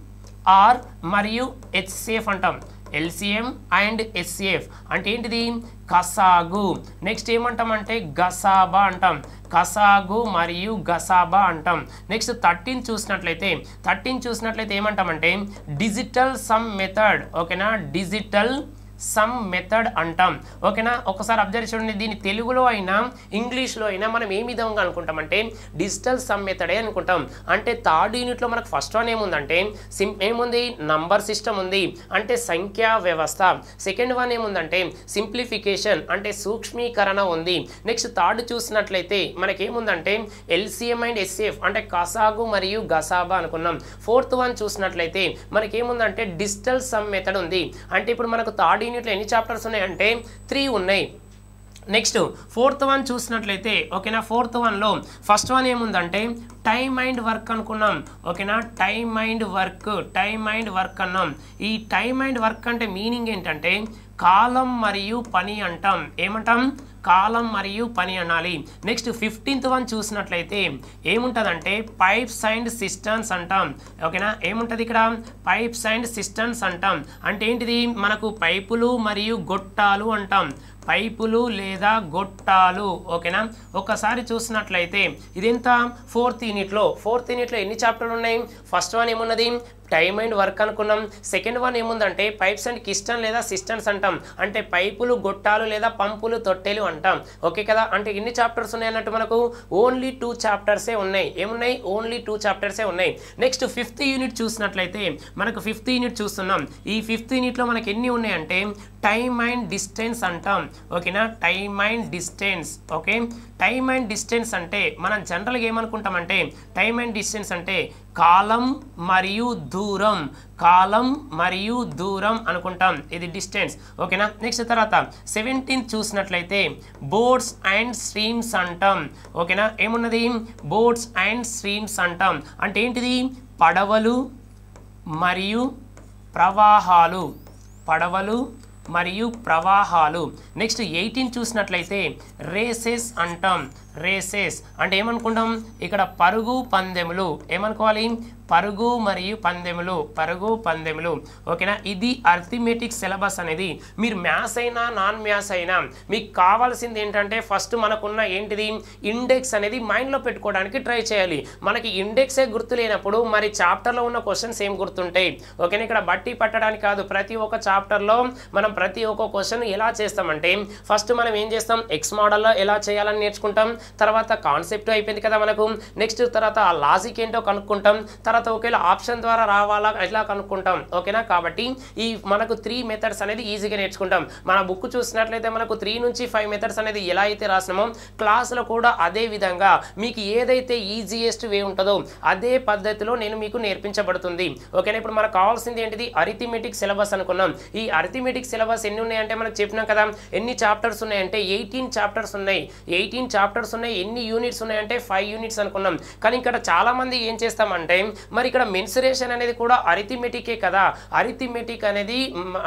Speaker 1: ఆర్ మరియు హెచ్సిఎఫ్ అంటాం. LCM and HCF. అంటే ఏంటిది? కసాగు. నెక్స్ట్ ఏమంటామంటే గసాబా అంటాం. కసాగు మరియు గసాబా అంటాం. నెక్స్ట్ థర్టీన్ చూసినట్లయితే థర్టీన్ చూసినట్లయితే ఏమంటామంటే డిజిటల్ సమ్ మెథడ్ ఓకేనా డిజిటల్ సమ్ మెథడ్ అంటాం. ఓకేనా? ఒకసారి అబ్జర్వ్ చూడండి దీన్ని తెలుగులో అయినా ఇంగ్లీష్లో అయినా మనం ఏ విధంగా అనుకుంటామంటే డిజిటల్ సమ్ మెథడే అనుకుంటాం. అంటే థర్డ్ యూనిట్లో మనకు ఫస్ట్ వన్ ఏముందంటే సిం ఏముంది? నంబర్ సిస్టమ్ ఉంది. అంటే సంఖ్యా వ్యవస్థ. సెకండ్ వన్ ఏముందంటే సింప్లిఫికేషన్ అంటే సూక్ష్మీకరణ ఉంది. నెక్స్ట్ థర్డ్ చూసినట్లయితే మనకేముందంటే ఎల్సిఎం అండ్ ఎస్సిఎఫ్ అంటే కసాగు మరియు గసాబా అనుకున్నాం. ఫోర్త్ వన్ చూసినట్లయితే మనకేముందంటే డిజిటల్ సమ్ మెథడ్ ఉంది. అంటే ఇప్పుడు మనకు థర్డ్ యూనిట్లో ఎన్ని చాప్టర్స్ ఉన్నాయంటే త్రీ ఉన్నాయి. నెక్స్ట్ ఫోర్త్ వన్ చూసినట్లయితే ఓకేనా ఫోర్త్ వన్లో ఫస్ట్ వన్ ఏముందంటే టైమ్ మైండ్ వర్క్ అనుకున్నాం ఓకేనా time and work time and work అన్నాం. ఈ టైమ్ మైండ్ వర్క్ అంటే మీనింగ్ ఏంటంటే కాలం మరియు పని అంటాం. ఏమంటాం? కాలం మరియు పని అనాలి. నెక్స్ట్ ఫిఫ్టీన్త్ వన్ చూసినట్లయితే ఏముంటుందంటే పైప్స్ అండ్ సిస్టమ్స్ అంటాం. ఓకేనా ఏముంటుంది ఇక్కడ? పైప్స్ అండ్ సిస్టమ్స్ అంటాం. అంటే ఏంటిది? మనకు పైపులు మరియు గొట్టాలు అంటాం. పైపులు లేదా గొట్టాలు. ఓకేనా ఒక్కసారి చూసినట్లయితే ఇదెంత? ఫోర్త్ యూనిట్లో ఫోర్త్ యూనిట్లో ఎన్ని చాప్టర్లు ఉన్నాయి? ఫస్ట్ వన్ ఏమున్నది? టైమ్ అండ్ వర్క్ అనుకున్నాం. సెకండ్ వన్ ఏముందంటే పైప్స్ అండ్ కిస్టన్ లేదా సిస్టమ్స్ అంటాం. అంటే పైపులు గొట్టాలు లేదా పంపులు తొట్టెలు అంటాం. ఓకే కదా? అంటే ఎన్ని చాప్టర్స్ ఉన్నాయి అన్నట్టు మనకు ఓన్లీ టూ చాప్టర్సే ఉన్నాయి. ఏమున్నాయి? ఓన్లీ టూ చాప్టర్సే ఉన్నాయి. నెక్స్ట్ ఫిఫ్త్ యూనిట్ చూసినట్లయితే మనకు ఫిఫ్త్ యూనిట్ చూస్తున్నాం. ఈ ఫిఫ్త్ యూనిట్లో మనకి ఎన్ని ఉన్నాయంటే టైమ్ అండ్ డిస్టెన్స్ అంటాం. ఓకేనా? Time and distance. Okay? Time and distance అంటే మనం జనరల్గా ఏమనుకుంటామంటే టైమ్ అండ్ డిస్టెన్స్ అంటే కాలం మరియు దూరం. కాలం మరియు దూరం అనుకుంటాం. ఇది డిస్టెన్స్ ఓకేనా? నెక్స్ట్ తర్వాత సెవెంటీన్త్ చూసినట్లయితే బోట్స్ అండ్ స్ట్రీమ్స్ అంటాం. ఓకేనా? ఏమున్నది? బోట్స్ అండ్ స్ట్రీమ్స్ అంటాం. అంటే ఏంటిది? పడవలు మరియు ప్రవాహాలు. పడవలు మరియు ప్రవాహాలు. నెక్స్ట్ ఎయిటీన్ చూసినట్లయితే రేసెస్ అంటాం. రేసెస్. అంటే ఏమనుకుంటాం? ఇక్కడ పరుగు పందెములు. ఏమనుకోవాలి? పరుగు మరియు పందెములు. పరుగు పందెములు. ఓకేనా? ఇది అర్థమెటిక్ సిలబస్ అనేది. మీరు మ్యాథ్స్ అయినా నాన్ మ్యాథ్స్ అయినా మీకు కావాల్సింది ఏంటంటే ఫస్ట్ మనకున్న ఏంటిది? ఇండెక్స్ అనేది మైండ్లో పెట్టుకోవడానికి ట్రై చేయాలి. మనకి ఇండెక్సే గుర్తు లేనప్పుడు మరి చాప్టర్లో ఉన్న క్వశ్చన్స్ ఏం గుర్తుంటాయి? ఓకేనా? ఇక్కడ బట్టి పట్టడానికి కాదు. ప్రతి ఒక్క చాప్టర్లో మనం ప్రతి ఒక్క క్వశ్చన్ ఎలా చేస్తామంటే ఫస్ట్ మనం ఏం చేస్తాం? ఎక్స్ మోడల్లో ఎలా చేయాలని నేర్చుకుంటాం? తర్వాత కాన్సెప్ట్ అయిపోయింది కదా మనకు. నెక్స్ట్ తర్వాత ఆ లాజిక్ ఏంటో కనుక్కుంటాం. తర్వాత ఒకవేళ ఆప్షన్ ద్వారా రావాలా ఎట్లా కనుక్కుంటాం? ఓకేనా? కాబట్టి ఈ మనకు త్రీ మెథడ్స్ అనేది ఈజీగా నేర్చుకుంటాం. మన బుక్ చూసినట్లయితే మనకు త్రీ నుంచి ఫైవ్ మెథడ్స్ అనేది ఎలా అయితే రాసినామో క్లాస్లో కూడా అదే విధంగా మీకు ఏదైతే ఈజీయెస్ట్ వే ఉంటుందో అదే పద్ధతిలో నేను మీకు నేర్పించబడుతుంది. ఓకేనా? ఇప్పుడు మనకు కావాల్సింది ఏంటిది? అరిథమెటిక్ సిలబస్ అనుకున్నాం. ఈ అరిథమెటిక్ సిలబస్ ఎన్ని ఉన్నాయంటే మనం చెప్పినాం కదా. ఎన్ని చాప్టర్స్ ఉన్నాయంటే ఎయిటీన్ చాప్టర్స్ ఉన్నాయి. ఎయిటీన్ చాప్టర్స్ ఉన్నాయి ఎన్ని యూనిట్స్ ఉన్నాయంటే ఫైవ్ యూనిట్స్ అనుకున్నాం. కానీ ఇక్కడ చాలా మంది ఏం చేస్తామంటే మరి ఇక్కడ మెన్సురేషన్ అనేది కూడా అరిథిమెటికే కదా. అరిథిమెటిక్ అనేది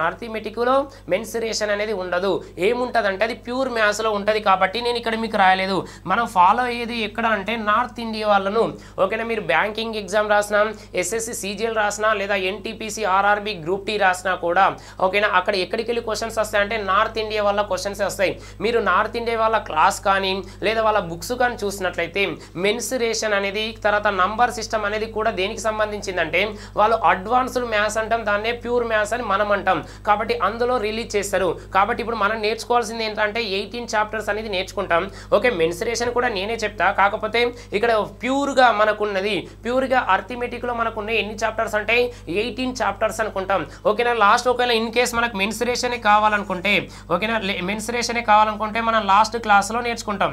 Speaker 1: అరిథిమెటిక్లో మెన్సురేషన్ అనేది ఉండదు. ఏముంటుంది అది ప్యూర్ మ్యాథ్స్లో ఉంటుంది కాబట్టి నేను ఇక్కడ మీకు రాయలేదు. మనం ఫాలో అయ్యేది ఎక్కడ అంటే నార్త్ ఇండియా వాళ్ళను. ఓకేనా మీరు బ్యాంకింగ్ ఎగ్జామ్ రాసినా ఎస్ఎస్సి సీజీఎల్ రాసినా లేదా ఎన్టీపీసీ ఆర్ఆర్బి గ్రూప్ టీ రాసినా కూడా ఓకేనా అక్కడ ఎక్కడికి వెళ్ళి క్వశ్చన్స్ వస్తాయంటే నార్త్ ఇండియా వాళ్ళ క్వశ్చన్స్ వస్తాయి. మీరు నార్త్ ఇండియా వాళ్ళ క్లాస్ కానీ లేదా వాళ్ళ బుక్స్ కానీ చూసినట్లయితే మెన్సురేషన్ అనేది తర్వాత నంబర్ సిస్టమ్ అనేది కూడా దేనికి సంబంధించిందంటే వాళ్ళు అడ్వాన్స్డ్ మ్యాథ్స్ అంటాం దాన్నే ప్యూర్ మ్యాథ్స్ అని మనం అంటాం. కాబట్టి అందులో రిలీజ్ చేస్తారు కాబట్టి ఇప్పుడు మనం నేర్చుకోవాల్సింది ఏంటంటే ఎయిటీన్ చాప్టర్స్ అనేది నేర్చుకుంటాం. ఓకే మెన్సురేషన్ కూడా నేనే చెప్తా. కాకపోతే ఇక్కడ ప్యూర్గా మనకున్నది ప్యూర్గా అర్థమెటిక్లో మనకున్న ఎన్ని చాప్టర్స్ అంటే ఎయిటీన్ చాప్టర్స్ అనుకుంటాం. ఓకేనా లాస్ట్ ఒకవేళ ఇన్ కేస్ మనకు మెన్సురేషనే కావాలనుకుంటే ఓకేనా మెన్సురేషనే కావాలనుకుంటే మనం లాస్ట్ క్లాస్లో నేర్చుకుంటాం.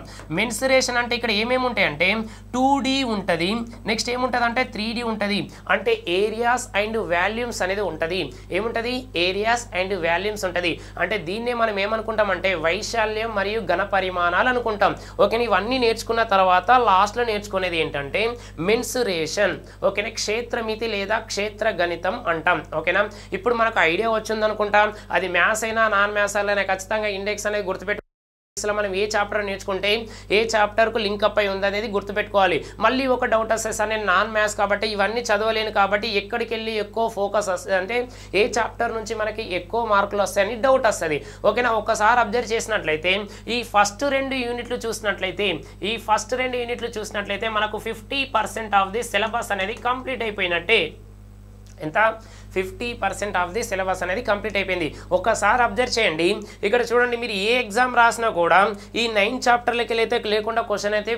Speaker 1: మెన్సురేషన్ అంటే ఇక్కడ ఏమేమి ఉంటాయంటే టూ డి ఉంటుంది. నెక్స్ట్ ఏముంటుంది అంటే త్రీ డి ఉంటుంది. అంటే ఏరియాస్ అండ్ వాల్యూమ్స్ అనేది ఉంటుంది. ఏముంటుంది? ఏరియాస్ అండ్ వాల్యూమ్స్ ఉంటుంది. అంటే దీన్నే మనం ఏమనుకుంటామంటే వైశాల్యం మరియు ఘన పరిమాణాలు అనుకుంటాం. ఓకే ఇవన్నీ నేర్చుకున్న తర్వాత లాస్ట్లో నేర్చుకునేది ఏంటంటే మెన్సురేషన్ ఓకేనా క్షేత్రమితి లేదా క్షేత్ర గణితం అంటాం. ఓకేనా? ఇప్పుడు మనకు ఐడియా వచ్చింది అనుకుంటాం అది మ్యాథ్స్ అయినా నాన్ మ్యాథ్స్ అయినా ఖచ్చితంగా ఇండెక్స్ అనేది గుర్తుపెట్టు అసలు మనం ఏ చాప్టర్ నేర్చుకుంటే ఏ చాప్టర్కు లింక్ అప్ అయి ఉంది అనేది గుర్తుపెట్టుకోవాలి. మళ్ళీ ఒక డౌట్ వస్తే సార్ నేను నాన్ మ్యాథ్స్ కాబట్టి ఇవన్నీ చదవలేను కాబట్టి ఎక్కడికి వెళ్ళి ఎక్కువ ఫోకస్ వస్తుంది అంటే ఏ చాప్టర్ నుంచి మనకి ఎక్కువ మార్కులు వస్తాయని డౌట్ వస్తుంది. ఓకేనా? ఒకసారి అబ్జర్వ్ చేసినట్లయితే ఈ ఫస్ట్ రెండు యూనిట్లు చూసినట్లయితే ఈ ఫస్ట్ రెండు యూనిట్లు చూసినట్లయితే మనకు fifty percent of the syllabus అనేది కంప్లీట్ అయిపోయినట్టే. ఎంత? Fifty percent of the syllabus అనేది కంప్లీట్ అయిపోయింది. ఒకసారి అబ్జర్వ్ చేయండి. ఇక్కడ చూడండి మీరు ఏ ఎగ్జామ్ రాసినా కూడా ఈ నైన్ చాప్టర్లకి అయితే లేకుండా క్వశ్చన్ అయితే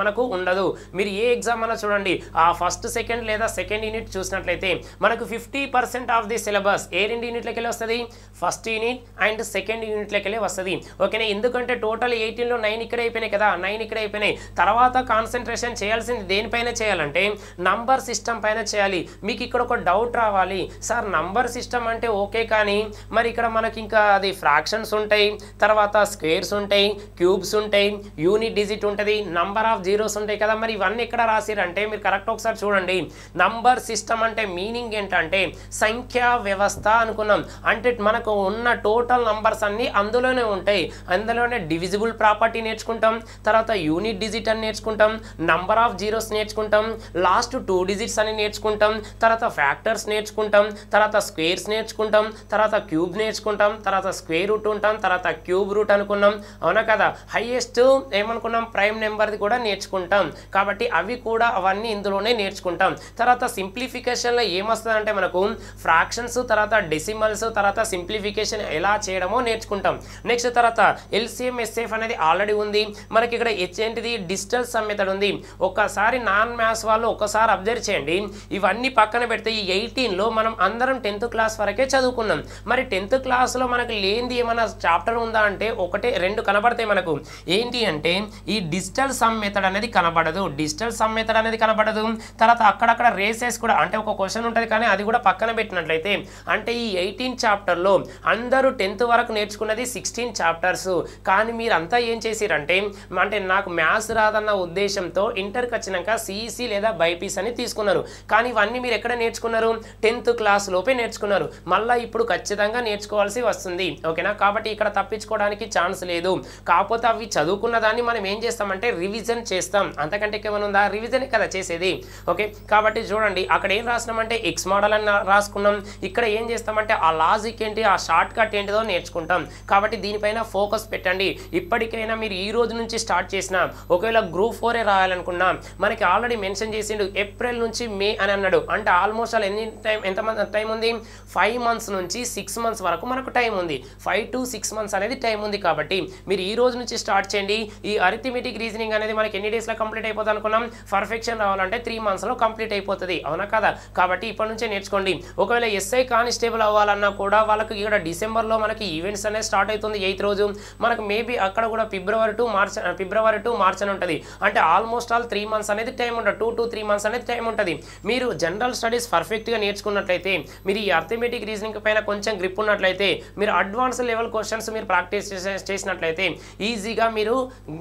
Speaker 1: మనకు ఉండదు. మీరు ఏ ఎగ్జామ్ అన్నా చూడండి ఆ ఫస్ట్ సెకండ్ లేదా సెకండ్ యూనిట్ చూసినట్లయితే మనకు fifty percent of the syllabus ఏ రెండు యూనిట్లకి వస్తుంది? ఫస్ట్ యూనిట్ అండ్ సెకండ్ యూనిట్లకి వస్తుంది. ఓకేనా? ఎందుకంటే టోటల్ ఎయిటీన్లో నైన్ ఇక్కడ అయిపోయినాయి కదా నైన్ ఇక్కడ అయిపోయినాయి. తర్వాత కాన్సన్ట్రేషన్ చేయాల్సింది దేనిపైన చేయాలంటే నంబర్ సిస్టమ్ పైన చేయాలి. మీకు ఇక్కడ ఒక డౌట్ రావాలి. సార్ నంబర్ సిస్టమ్ అంటే ఓకే కానీ మరి ఇక్కడ మనకి ఇంకా అది ఫ్రాక్షన్స్ ఉంటాయి తర్వాత స్క్వేర్స్ ఉంటాయి క్యూబ్స్ ఉంటాయి యూనిట్ డిజిట్ ఉంటుంది నంబర్ ఆఫ్ జీరోస్ ఉంటాయి కదా మరి ఇవన్నీ ఎక్కడ రాసిరంటే మీరు కరెక్ట్ ఒకసారి చూడండి. నంబర్ సిస్టమ్ అంటే మీనింగ్ ఏంటంటే సంఖ్యా వ్యవస్థ అనుకున్నాం. అంటే మనకు ఉన్న టోటల్ నంబర్స్ అన్నీ అందులోనే ఉంటాయి. అందులోనే డివిజిబుల్ ప్రాపర్టీ నేర్చుకుంటాం తర్వాత యూనిట్ డిజిట్ అని నేర్చుకుంటాం నంబర్ ఆఫ్ జీరోస్ నేర్చుకుంటాం లాస్ట్ టూ డిజిట్స్ అని నేర్చుకుంటాం తర్వాత ఫ్యాక్టర్స్ నేర్చుకుంటాం తర్వాత స్క్వేర్స్ నేర్చుకుంటాం తర్వాత క్యూబ్ నేర్చుకుంటాం తర్వాత స్క్వేర్ రూట్ ఉంటాం తర్వాత క్యూబ్ రూట్ అనుకున్నాం. అవునా కదా? హైయెస్ట్ ఏమనుకున్నాం? ప్రైమ్ నెంబర్ది కూడా నేర్చుకుంటాం. కాబట్టి అవి కూడా అవన్నీ ఇందులోనే నేర్చుకుంటాం. తర్వాత సింప్లిఫికేషన్లో ఏమొస్తుందంటే మనకు ఫ్రాక్షన్స్ తర్వాత డెసిమల్స్ తర్వాత సింప్లిఫికేషన్ ఎలా చేయడమో నేర్చుకుంటాం. నెక్స్ట్ తర్వాత ఎల్సిఎం ఎస్ఎఫ్ అనేది ఆల్రెడీ ఉంది. మనకి ఇక్కడ హెచ్ ఏంటిది? డిజిటల్ సమ్ మెథడ్ ఉంది. ఒక్కసారి నాన్ మ్యాథ్స్ వాళ్ళు ఒక్కసారి అబ్జర్వ్ చేయండి. ఇవన్నీ పక్కన పెడితే ఈ ఎయిటీన్లో మనం అందరం టెన్త్ క్లాస్ వరకే చదువుకున్నాం. మరి టెన్త్ క్లాస్లో మనకు లేనిది ఏమైనా చాప్టర్ ఉందా అంటే ఒకటే రెండు కనబడతాయి మనకు. ఏంటి అంటే ఈ డిజిటల్ సమ్ మెథడ్ అనేది కనబడదు. డిజిటల్ సమ్ మెథడ్ అనేది కనబడదు. తర్వాత అక్కడక్కడ రేసెస్ కూడా అంటే ఒక క్వశ్చన్ ఉంటుంది కానీ అది కూడా పక్కన పెట్టినట్లయితే అంటే ఈ ఎయిటీన్ చాప్టర్లో అందరూ టెన్త్ వరకు నేర్చుకున్నది సిక్స్టీన్ చాప్టర్స్. కానీ మీరంతా ఏం చేసిరంటే అంటే నాకు మ్యాథ్స్ రాదన్న ఉద్దేశంతో ఇంటర్కి వచ్చినాక సిఈసి లేదా బైపీస్ అని తీసుకున్నారు. కానీ ఇవన్నీ మీరు ఎక్కడ నేర్చుకున్నారు? టెన్త్ క్లాస్ లోపే నేర్చుకున్నారు. మళ్ళీ ఇప్పుడు ఖచ్చితంగా నేర్చుకోవాల్సి వస్తుంది. ఓకేనా? కాబట్టి ఇక్కడ తప్పించుకోవడానికి ఛాన్స్ లేదు. కాకపోతే అవి చదువుకున్న దాన్ని మనం ఏం చేస్తామంటే రివిజన్ చేస్తాం. అంతకంటే ఏమైనా ఉందా? రివిజన్ కదా చేసేది. ఓకే? కాబట్టి చూడండి అక్కడ ఏం రాసినామంటే ఎక్స్ మోడల్ అని రాసుకున్నాం. ఇక్కడ ఏం చేస్తామంటే ఆ లాజిక్ ఏంటి ఆ షార్ట్ కట్ ఏంటిదో నేర్చుకుంటాం. కాబట్టి దీనిపైన ఫోకస్ పెట్టండి. ఇప్పటికైనా మీరు ఈ రోజు నుంచి స్టార్ట్ చేసిన ఒకవేళ గ్రూప్ ఫోరే రాయాలనుకున్నా మనకి ఆల్రెడీ మెన్షన్ చేసిండు ఏప్రిల్ నుంచి మే అని అన్నాడు. అంటే ఆల్మోస్ట్ ఆల్ ఎన్ని టైం ఎంత టైం ఉంది. ఫైవ్ మంత్స్ నుంచి సిక్స్ మంత్స్ వరకు మనకు టైం ఉంది. ఫైవ్ టు సిక్స్ మంత్స్ అనేది టైం ఉంది కాబట్టి మీరు ఈ రోజు నుంచి స్టార్ట్ చేయండి. ఈ అరిథమెటిక్ రీజనింగ్ అనేది మనకి ఎన్ని డేస్లో కంప్లీట్ అయిపోతుంది అనుకున్నాం? పర్ఫెక్షన్ రావాలంటే త్రీ మంత్స్లో కంప్లీట్ అయిపోతుంది. అవునా కదా? కాబట్టి ఇప్పటి నుంచే నేర్చుకోండి. ఒకవేళ ఎస్ఐ కానిస్టేబుల్ అవ్వాలన్నా కూడా వాళ్ళకి ఇక్కడ డిసెంబర్లో మనకి ఈవెంట్స్ అనేది స్టార్ట్ అవుతుంది ఎయిత్ రోజు. మనకు మేబీ అక్కడ కూడా February to March February to March అని ఉంటుంది. అంటే ఆల్మోస్ట్ ఆల్ త్రీ మంత్స్ అనేది టైం ఉంటుంది టూ టు త్రీ మంత్స్ అనేది టైం ఉంటుంది. మీరు జనరల్ స్టడీస్ పర్ఫెక్ట్గా నేర్చుకున్నట్లయితే మీరు ఈ అర్థమెటిక్ రీజనింగ్ పైన కొంచెం గ్రిప్ ఉన్నట్లయితే మీరు అడ్వాన్స్ లెవెల్ క్వశ్చన్స్ మీరు ప్రాక్టీస్ చేసినట్లయితే ఈజీగా మీరు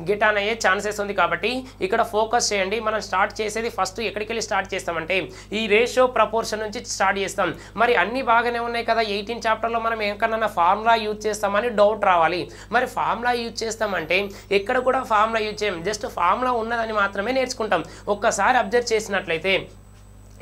Speaker 1: గెట్ ఆన్ అయ్యే ఛాన్సెస్ ఉంది కాబట్టి ఇక్కడ ఫోకస్ చేయండి. మనం స్టార్ట్ చేసేది ఫస్ట్ ఎక్కడికి వెళ్ళి స్టార్ట్ చేస్తామంటే ఈ రేషియో ప్రపోర్షన్ నుంచి స్టార్ట్ చేస్తాం. మరి అన్ని బాగానే ఉన్నాయి కదా ఎయిటీన్ చాప్టర్లో మనం ఎక్కడన్నా ఫార్ములా యూజ్ చేస్తామని డౌట్ రావాలి. మరి ఫార్ములా యూజ్ చేస్తామంటే ఎక్కడ కూడా ఫార్ములా యూజ్ చేయం. జస్ట్ ఫార్ములా ఉన్నదని మాత్రమే నేర్చుకుంటాం. ఒక్కసారి అబ్జర్వ్ చేసినట్లయితే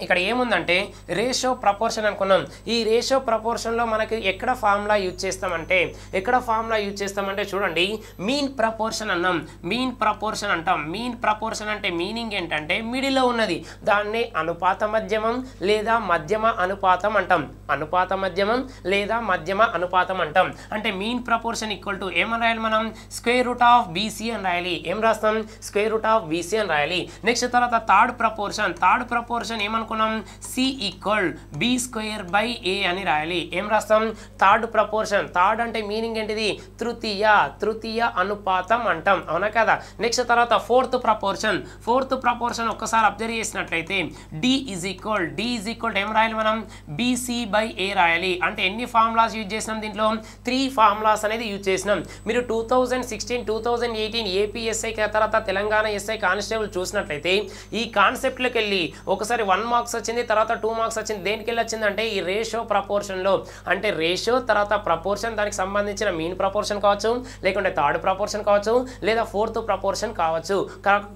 Speaker 1: ఇక్కడ ఏముందంటే రేషియో ప్రపోర్షన్ అనుకున్నాం. ఈ రేషియో ప్రపోర్షన్లో మనకి ఎక్కడ ఫార్ములా యూజ్ చేస్తామంటే ఎక్కడ ఫార్ములా యూజ్ చేస్తామంటే చూడండి మీన్ ప్రపోర్షన్ అన్నాం. మీన్ ప్రపోర్షన్ అంటాం. మీన్ ప్రపోర్షన్ అంటే మీనింగ్ ఏంటంటే మిడిల్లో ఉన్నది. దాన్ని అనుపాత మధ్యమం లేదా మధ్యమ అనుపాతం అంటాం. అనుపాత మధ్యమం లేదా మధ్యమ అనుపాతం అంటాం. అంటే మీన్ ప్రపోర్షన్ ఈక్వల్ టు ఏమని రాయాలి మనం? స్క్వేర్ రూట్ ఆఫ్ బీసీ అని రాయాలి. ఏం రాస్తాం? స్క్వేర్ రూట్ ఆఫ్ బీసీ అని రాయాలి. నెక్స్ట్ తర్వాత థర్డ్ ప్రపోర్షన్ థర్డ్ ప్రపోర్షన్ అనుకున్నాం. C equal B square by A అని రాయాలి. ఏం రాస్తాం? థర్డ్ ప్రపోర్షన్ థర్డ్ అంటే మీనింగ్ ఏంటిది? తృతీయ. తృతీయ అనుపాతం అంటాం. అవునా కదా? నెక్స్ట్ తర్వాత ఫోర్త్ ప్రపోర్షన్ ఫోర్త్ ప్రపోర్షన్ ఒక్కసారి అబ్జర్వ్ చేసినట్లయితే D is equal D is equal ఏం రాయాలి మనం? బీసీ బై ఏ రాయాలి. అంటే ఎన్ని ఫార్ములాస్ యూజ్ చేసినాం దీంట్లో? త్రీ ఫార్ములాస్ అనేది యూజ్ చేసినాం. మీరు two thousand sixteen two thousand eighteen APSI తర్వాత తెలంగాణ ఎస్ఐ కానిస్టేబుల్ చూసినట్లయితే ఈ కాన్సెప్ట్లోకి వెళ్ళి ఒకసారి వన్ మార్క్స్ వచ్చింది తర్వాత టూ మార్క్స్ వచ్చింది. దేనికి వెళ్ళి వచ్చిందంటే ఈ రేషియో ప్రపోర్షన్లో అంటే రేషియో తర్వాత ప్రపోర్షన్ దానికి సంబంధించిన మీన్ ప్రపోర్షన్ కావచ్చు లేకుంటే థర్డ్ ప్రపోర్షన్ కావచ్చు లేదా ఫోర్త్ ప్రపోర్షన్ కావచ్చు.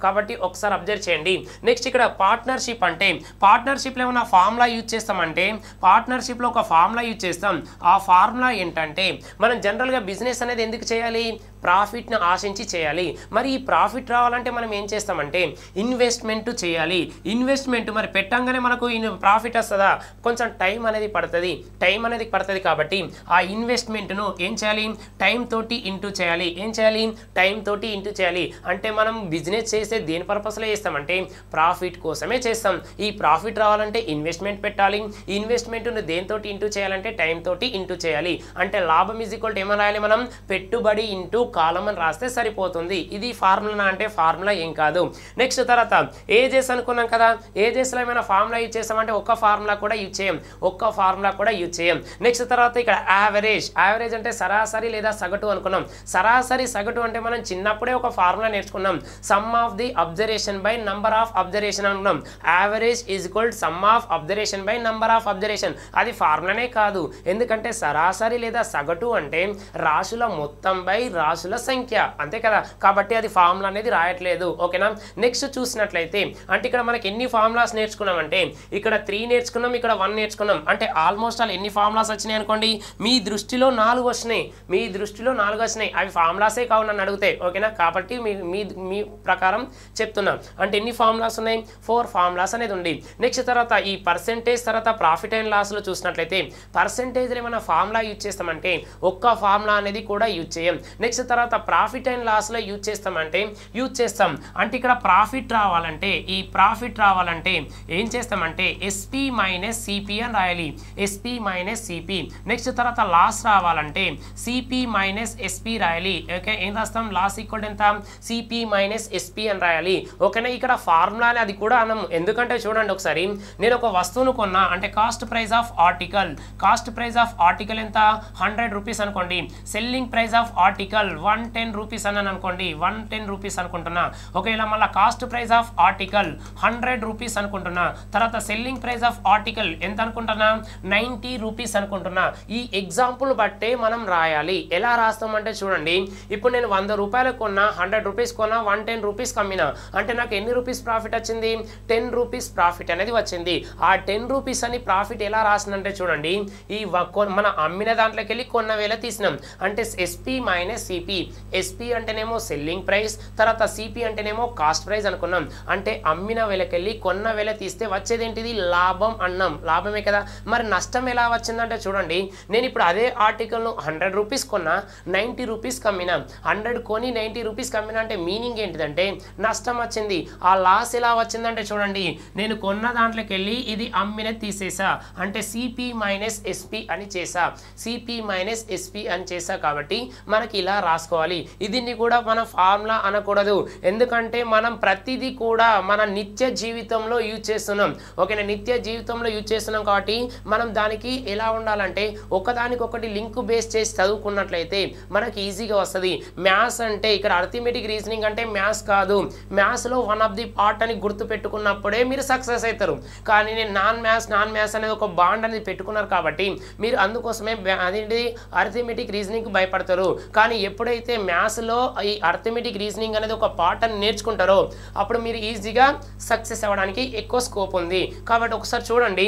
Speaker 1: కాబట్టి ఒకసారి అబ్జర్వ్ చేయండి. నెక్స్ట్ ఇక్కడ పార్ట్నర్షిప్ అంటే పార్ట్నర్షిప్లో ఏమైనా ఫార్ములా యూజ్ చేస్తామంటే పార్ట్నర్షిప్లో ఒక ఫార్ములా యూజ్ చేస్తాం. ఆ ఫార్ములా ఏంటంటే మనం జనరల్గా బిజినెస్ అనేది ఎందుకు చేయాలి? ప్రాఫిట్ను ఆశించి చేయాలి. మరి ఈ ప్రాఫిట్ రావాలంటే మనం ఏం చేస్తామంటే ఇన్వెస్ట్మెంట్ చేయాలి. ఇన్వెస్ట్మెంట్ మరి పెట్టంగానే మనకు ప్రాఫిట్ వస్తుందా? కొంచెం టైం అనేది పడుతుంది. టైం అనేది పడుతుంది కాబట్టి ఆ ఇన్వెస్ట్మెంట్ను ఏం చేయాలి? టైం తోటి ఇంటూ చేయాలి. ఏం చేయాలి? టైం తోటి ఇంటూ చేయాలి. అంటే మనం బిజినెస్ చేస్తే దేని పర్పస్లో చేస్తామంటే ప్రాఫిట్ కోసమే చేస్తాం. ఈ ప్రాఫిట్ రావాలంటే ఇన్వెస్ట్మెంట్ పెట్టాలి. ఇన్వెస్ట్మెంట్ను దేనితోటి ఇంటూ చేయాలంటే టైం తోటి ఇంటూ చేయాలి. అంటే లాభం ఈజ్ ఈక్వల్ ఏమని రాయాలి మనం? పెట్టుబడి ఇంటూ కాలం అని రాస్తే సరిపోతుంది. ఇది ఫార్ములా అంటే ఫార్ములా ఏం కాదు. నెక్స్ట్ తర్వాత ఏజెస్ అనుకున్నాం కదా? ఏజెస్లో ఏమైనా ఫార్ములా యూజ్ చేసామంటే ఒక్క ఫార్ములా కూడా యూజ్ చేయం. ఒక్క ఫార్ములా కూడా యూజ్ చేయం. నెక్స్ట్ తర్వాత ఇక్కడ యావరేజ్. యావరేజ్ అంటే సరాసరి లేదా సగటు అనుకున్నాం. సరాసరి సగటు అంటే మనం చిన్నప్పుడే ఒక ఫార్ములా నేర్చుకున్నాం. Sum of the observation by number of observation అనుకున్నాం. Average is equal sum of observation by number of observation అది ఫార్ములానే కాదు. ఎందుకంటే సరాసరి లేదా సగటు అంటే రాశుల మొత్తం బై రాశుల సంఖ్య. అంతే కదా? కాబట్టి అది ఫార్ములా అనేది రాయట్లేదు. ఓకేనా? నెక్స్ట్ చూసినట్లయితే అంటే ఇక్కడ మనకి ఎన్ని ఫార్ములాస్ నేర్చుకున్నామంటే ఇక్కడ త్రీ నేర్చుకున్నాం ఇక్కడ వన్ నేర్చుకున్నాం. అంటే ఆల్మోస్ట్ ఆల్ ఎన్ని ఫార్ములాస్ వచ్చినాయి అనుకోండి? మీ దృష్టిలో నాలుగు వచ్చినాయి. మీ దృష్టిలో నాలుగు వచ్చినాయి. అవి ఫార్ములాసే కావు నన్ను అడిగితే ఓకేనా? కాబట్టి మీ మీ మీ ప్రకారం చెప్తున్నాం. అంటే ఎన్ని ఫార్ములాస్ ఉన్నాయి? ఫోర్ ఫార్ములాస్ అనేది ఉంది. నెక్స్ట్ తర్వాత ఈ పర్సెంటేజ్ తర్వాత ప్రాఫిట్ అండ్ లాస్లో చూసినట్లయితే పర్సెంటేజ్లో ఏమైనా ఫార్ములా యూజ్ చేస్తామంటే ఒక్క ఫార్ములా అనేది కూడా యూజ్ చేయం. నెక్స్ట్ తర్వాత ప్రాఫిట్ అండ్ లాస్లో యూజ్ చేస్తామంటే యూజ్ చేస్తాం. అంటే ఇక్కడ ప్రాఫిట్ రావాలంటే ఈ ప్రాఫిట్ రావాలంటే ఏం చేస్తామంటే ఎస్పీ మైనస్ సిపి అని రాయాలి. ఎస్పీ మైనస్ సిపి నెక్స్ట్ తర్వాత లాస్ రావాలంటే సిపి మైనస్ ఎస్పి రాయాలి. ఓకే ఏం రాస్తాం? లాస్ ఈక్వల్ ఎంత? సిపి మైనస్ ఎస్పి అని రాయాలి. ఓకేనా ఇక్కడ ఫార్ములా అది కూడా అనం ఎందుకంటే చూడండి ఒకసారి నేను ఒక వస్తువును కొన్నా అంటే cost price of article cost price of article ఎంత? హండ్రెడ్ రూపీస్ అనుకోండి. Selling price of article one ten rupees అని అనుకోండి వన్ టెన్ రూపీస్ అనుకుంటున్నా. ఒకవేళ మళ్ళీ cost price of article hundred rupees అనుకుంటున్నా తర్వాత సెల్లింగ్ ప్రైస్ ఆఫ్ ఆర్టికల్ ఎంత అనుకుంటున్నా? నైంటీ రూపీస్ అనుకుంటున్నా. ఈ ఎగ్జాంపుల్ బట్టే మనం రాయాలి. ఎలా రాస్తామంటే చూడండి ఇప్పుడు నేను వంద రూపాయలు కొన్నా హండ్రెడ్ రూపీస్ కొన్నా వన్ టెన్ రూపీస్ కమ్మినా. అంటే నాకు ఎన్ని రూపీస్ ప్రాఫిట్ వచ్చింది? టెన్ రూపీస్ ప్రాఫిట్ అనేది వచ్చింది. ఆ టెన్ రూపీస్ అని ప్రాఫిట్ ఎలా రాసిందంటే చూడండి ఈ కొ- మన అమ్మిన దాంట్లోకి వెళ్ళి కొన్న వేళ తీసినాం. అంటే ఎస్పీ మైనస్ సిపి ఎస్పీ అంటేనేమో సెల్లింగ్ ప్రైస్ తర్వాత సిపి అంటేనేమో కాస్ట్ ప్రైస్ అనుకున్నాం. అంటే అమ్మిన వెలకెళ్ళి కొన్న వెల తీస్తే వచ్చేదేంటిది? లాభం అన్నాం. లాభమే కదా? మరి నష్టం ఎలా వచ్చిందంటే చూడండి నేను ఇప్పుడు అదే ఆర్టికల్ను హండ్రెడ్ రూపీస్ కొన్నా నైంటీ రూపీస్ కమ్మినా. హండ్రెడ్ కొని నైంటీ రూపీస్ కమ్మినా అంటే మీనింగ్ ఏంటిదంటే నష్టం వచ్చింది. ఆ లాస్ ఎలా వచ్చిందంటే చూడండి నేను కొన్న దాంట్లోకి వెళ్ళి ఇది అమ్మిన తీసేసా. అంటే సిపి మైనస్ ఎస్పి అని చేసా. సిపి మైనస్ ఎస్పి అని చేసా కాబట్టి మనకి ఇలా రాసుకోవాలి. దీన్ని కూడా మనం ఫార్ములా అనకూడదు. ఎందుకంటే మనం ప్రతిదీ కూడా మన నిత్య జీవితంలో యూజ్ చేస్తున్నాం. ఓకేనా? నిత్య జీవితంలో యూజ్ చేస్తున్నాం కాబట్టి మనం దానికి ఎలా ఉండాలంటే ఒకదానికొకటి లింక్ బేస్ చేసి చదువుకున్నట్లయితే మనకి ఈజీగా వస్తుంది. మ్యాథ్స్ అంటే ఇక్కడ అర్థమెటిక్ రీజనింగ్ అంటే మ్యాథ్స్ కాదు. మ్యాథ్స్లో వన్ ఆఫ్ ది పార్ట్ అని గుర్తు పెట్టుకున్నప్పుడే మీరు సక్సెస్ అవుతారు. కానీ నేను నాన్ మ్యాథ్స్ నాన్ మ్యాథ్స్ అనేది ఒక బాండ్ అనేది పెట్టుకున్నారు కాబట్టి మీరు అందుకోసమే అది అదేంటి అర్థమెటిక్ రీజనింగ్కి భయపడతారు. కానీ ఎప్పుడు ఎప్పుడైతే మ్యాథ్స్లో ఈ అర్థమెటిక్ రీజనింగ్ అనేది ఒక పాట అని నేర్చుకుంటారో అప్పుడు మీరు ఈజీగా సక్సెస్ అవ్వడానికి ఎక్కువ స్కోప్ ఉంది. కాబట్టి ఒకసారి చూడండి.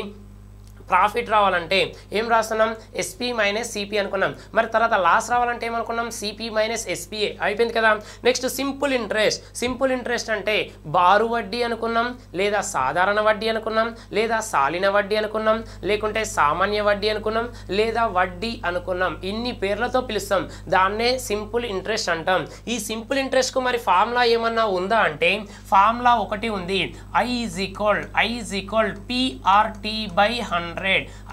Speaker 1: ప్రాఫిట్ రావాలంటే ఏం రాస్తున్నాం? ఎస్పీ మైనస్ సిపి అనుకున్నాం. మరి తర్వాత లాస్ రావాలంటే ఏమనుకున్నాం? సిపి మైనస్ ఎస్పీఏ అయిపోయింది కదా. Next simple interest simple interest అంటే బారు వడ్డీ అనుకున్నాం లేదా సాధారణ వడ్డీ అనుకున్నాం లేదా సాలిన వడ్డీ అనుకున్నాం లేకుంటే సామాన్య వడ్డీ అనుకున్నాం లేదా వడ్డీ అనుకున్నాం. ఇన్ని పేర్లతో పిలుస్తాం. దాన్నే సింపుల్ ఇంట్రెస్ట్ అంటాం. ఈ సింపుల్ ఇంట్రెస్ట్కు మరి ఫార్ములా ఏమన్నా ఉందా అంటే ఫార్ములా ఒకటి ఉంది. I is equal I is equal PRT by hundred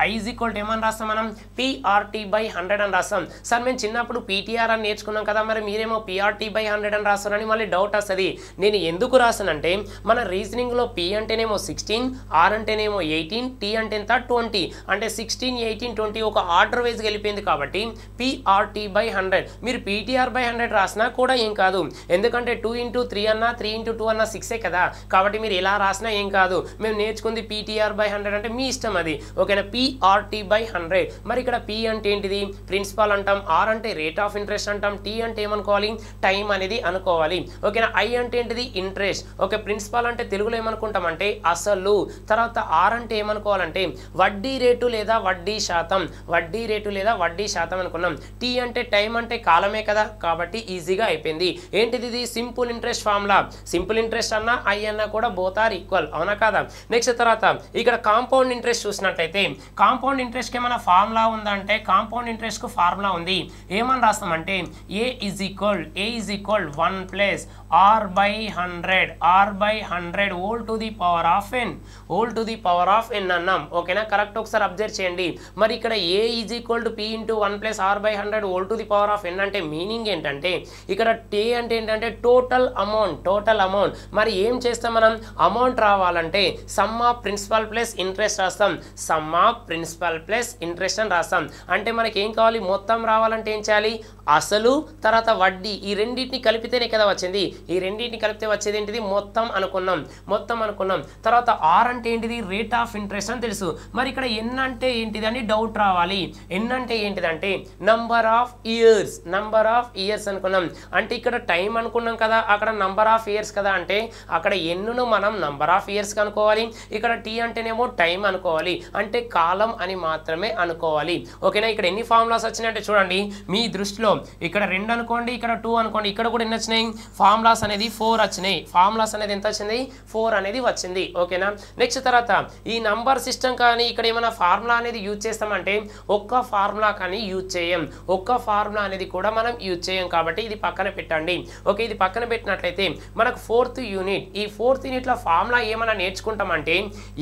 Speaker 1: I is equal ఏమని రాస్తాం మనం. పిఆర్టీ బై హండ్రెడ్ అని రాస్తాం. సార్ మేము చిన్నప్పుడు పీటీఆర్ అని నేర్చుకున్నాం కదా మరి మీరేమో పిఆర్టీ బై హండ్రెడ్ అని రాస్తారని మళ్ళీ డౌట్ వస్తుంది. నేను ఎందుకు రాసానంటే మన రీజనింగ్లో పి అంటేనేమో సిక్స్టీన్ ఆర్ అంటేనేమో ఎయిటీన్ టీ అంటే ఎంత? ట్వంటీ అంటే సిక్స్టీన్ ఎయిటీన్ ట్వంటీ ఒక ఆర్డర్ వైజ్గా వెళ్ళిపోయింది కాబట్టి పిఆర్టీ బై హండ్రెడ్ మీరు పీటీఆర్ బై హండ్రెడ్ రాసినా కూడా ఏం కాదు. ఎందుకంటే టూ ఇంటూ త్రీ అన్నా త్రీ ఇంటూ టూ అన్నా సిక్సే కదా. కాబట్టి మీరు ఎలా రాసినా ఏం కాదు. మేము నేర్చుకుంది పీటీఆర్ బై హండ్రెడ్ అంటే మీ ఇష్టం అది. ఓకేనా? పిఆర్టీ బై హండ్రెడ్ మరి ఇక్కడ పి అంటే ఏంటిది? ప్రిన్సిపాల్ అంటాం ఆర్ అంటే రేట్ ఆఫ్ ఇంట్రెస్ట్ అంటాం టీ అంటే ఏమనుకోవాలి? టైం అనేది అనుకోవాలి. ఓకేనా? ఐ అంటే ఏంటిది? ఇంట్రెస్ట్ ఓకే ప్రిన్సిపాల్ అంటే తెలుగులో ఏమనుకుంటాం అంటే అసలు. తర్వాత ఆర్ అంటే ఏమనుకోవాలంటే వడ్డీ రేటు లేదా వడ్డీ శాతం. వడ్డీ రేటు లేదా వడ్డీ శాతం అనుకున్నాం. టీ అంటే టైం అంటే కాలమే కదా. కాబట్టి ఈజీగా అయిపోయింది. ఏంటిది ఇది? Simple interest formula simple interest అన్నా ఐ అన్నా కూడా బోత్ ఆర్ ఈక్వల్ అవునా కదా? నెక్స్ట్ తర్వాత ఇక్కడ కాంపౌండ్ ఇంట్రెస్ట్ చూసినట్లయితే చూసినట్లయితే కాంపౌండ్ ఇంట్రెస్ట్కి ఏమైనా ఫార్ములా ఉందా అంటే కాంపౌండ్ ఇంట్రెస్ట్కు ఫార్ములా ఉంది. ఏమని రాస్తామంటే A is equal A is equal one plus R by hundred R by hundred whole to the power of N whole to the power of N అన్నాం. ఓకేనా correct ఒకసారి observe చేయండి. మరి ఇక్కడ A is equal to P into one plus R by hundred whole to the power of N అంటే meaning ఏంటంటే ఇక్కడ టే అంటే ఏంటంటే టోటల్ అమౌంట్ టోటల్ అమౌంట్ మరి ఏం చేస్తాం మనం? అమౌంట్ రావాలంటే sum of principal plus interest రాస్తాం. Sum of principal plus interest అని రాస్తాం అంటే మనకి ఏం కావాలి? మొత్తం రావాలంటే ఏం చేయాలి? అసలు తర్వాత వడ్డీ. ఈ రెండింటిని కలిపితేనే కదా వచ్చింది. ఈ రెండింటిని కలిపితే వచ్చేది ఏంటిది? మొత్తం అనుకున్నాం. మొత్తం అనుకున్నాం. తర్వాత ఆర్ అంటే ఏంటిది? రేట్ ఆఫ్ ఇంట్రెస్ట్ అని తెలుసు. మరి ఇక్కడ ఎన్ అంటే ఏంటిది అని డౌట్ రావాలి. ఎన్ అంటే ఏంటిదంటే number of years number of years అనుకున్నాం. అంటే ఇక్కడ టైం అనుకున్నాం కదా. అక్కడ నంబర్ ఆఫ్ ఇయర్స్ కదా అంటే అక్కడ ఎన్నును మనం నంబర్ ఆఫ్ ఇయర్స్ అనుకోవాలి. ఇక్కడ టీ అంటేనేమో టైం అనుకోవాలి. అంటే కాలం అని మాత్రమే అనుకోవాలి. ఓకేనా? ఇక్కడ ఎన్ని ఫార్ములాస్ వచ్చినాయంటే చూడండి. మీ దృష్టిలో ఇక్కడ రెండు అనుకోండి ఇక్కడ టూ అనుకోండి ఇక్కడ కూడా ఎన్ని వచ్చినాయి? ఫార్ములాస్ అనేది ఫోర్ వచ్చినాయి. ఫార్ములాస్ అనేది ఎంత వచ్చింది? ఫోర్ అనేది వచ్చింది. ఓకేనా? నెక్స్ట్ తర్వాత ఈ నంబర్ సిస్టమ్ కానీ ఇక్కడ ఏమైనా ఫార్ములా అనేది యూజ్ చేస్తామంటే ఒక్క ఫార్ములా కానీ యూజ్ చేయం. ఒక్క ఫార్ములా అనేది కూడా మనం యూజ్ చేయం కాబట్టి ఇది పక్కన పెట్టండి. ఓకే? ఇది పక్కన పెట్టినట్లయితే మనకు ఫోర్త్ యూనిట్ ఈ ఫోర్త్ యూనిట్లో ఫార్ములా ఏమైనా నేర్చుకుంటామంటే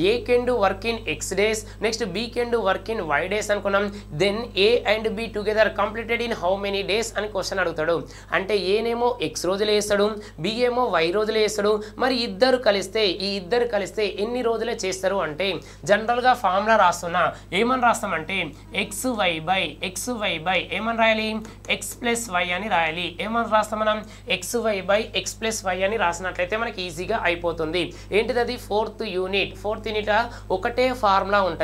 Speaker 1: A can do work in X days next weekend work in Y days అనుకున్నాం. Then A and B together completed in how many days అని క్వశ్చన్ అడుగుతాడు. అంటే ఏనేమో ఎక్స్ రోజులు వేస్తాడు బి ఏమో వై రోజులు వేస్తాడు మరి ఇద్దరు కలిస్తే ఈ ఇద్దరు కలిస్తే ఎన్ని రోజులే చేస్తారు అంటే జనరల్గా ఫార్ములా రాస్తున్నా ఏమని రాస్తామంటే X Y by X Y by ఏమని రాయాలి? ఎక్స్ ప్లస్ వై అని రాయాలి. ఏమని రాస్తాం మనం? X Y by X plus Y అని రాసినట్లయితే మనకి ఈజీగా అయిపోతుంది. ఏంటిది అది? ఫోర్త్ యూనిట్ ఫోర్త్ యూనిట్ ఒకటే ఫార్ములా ఉంటుంది.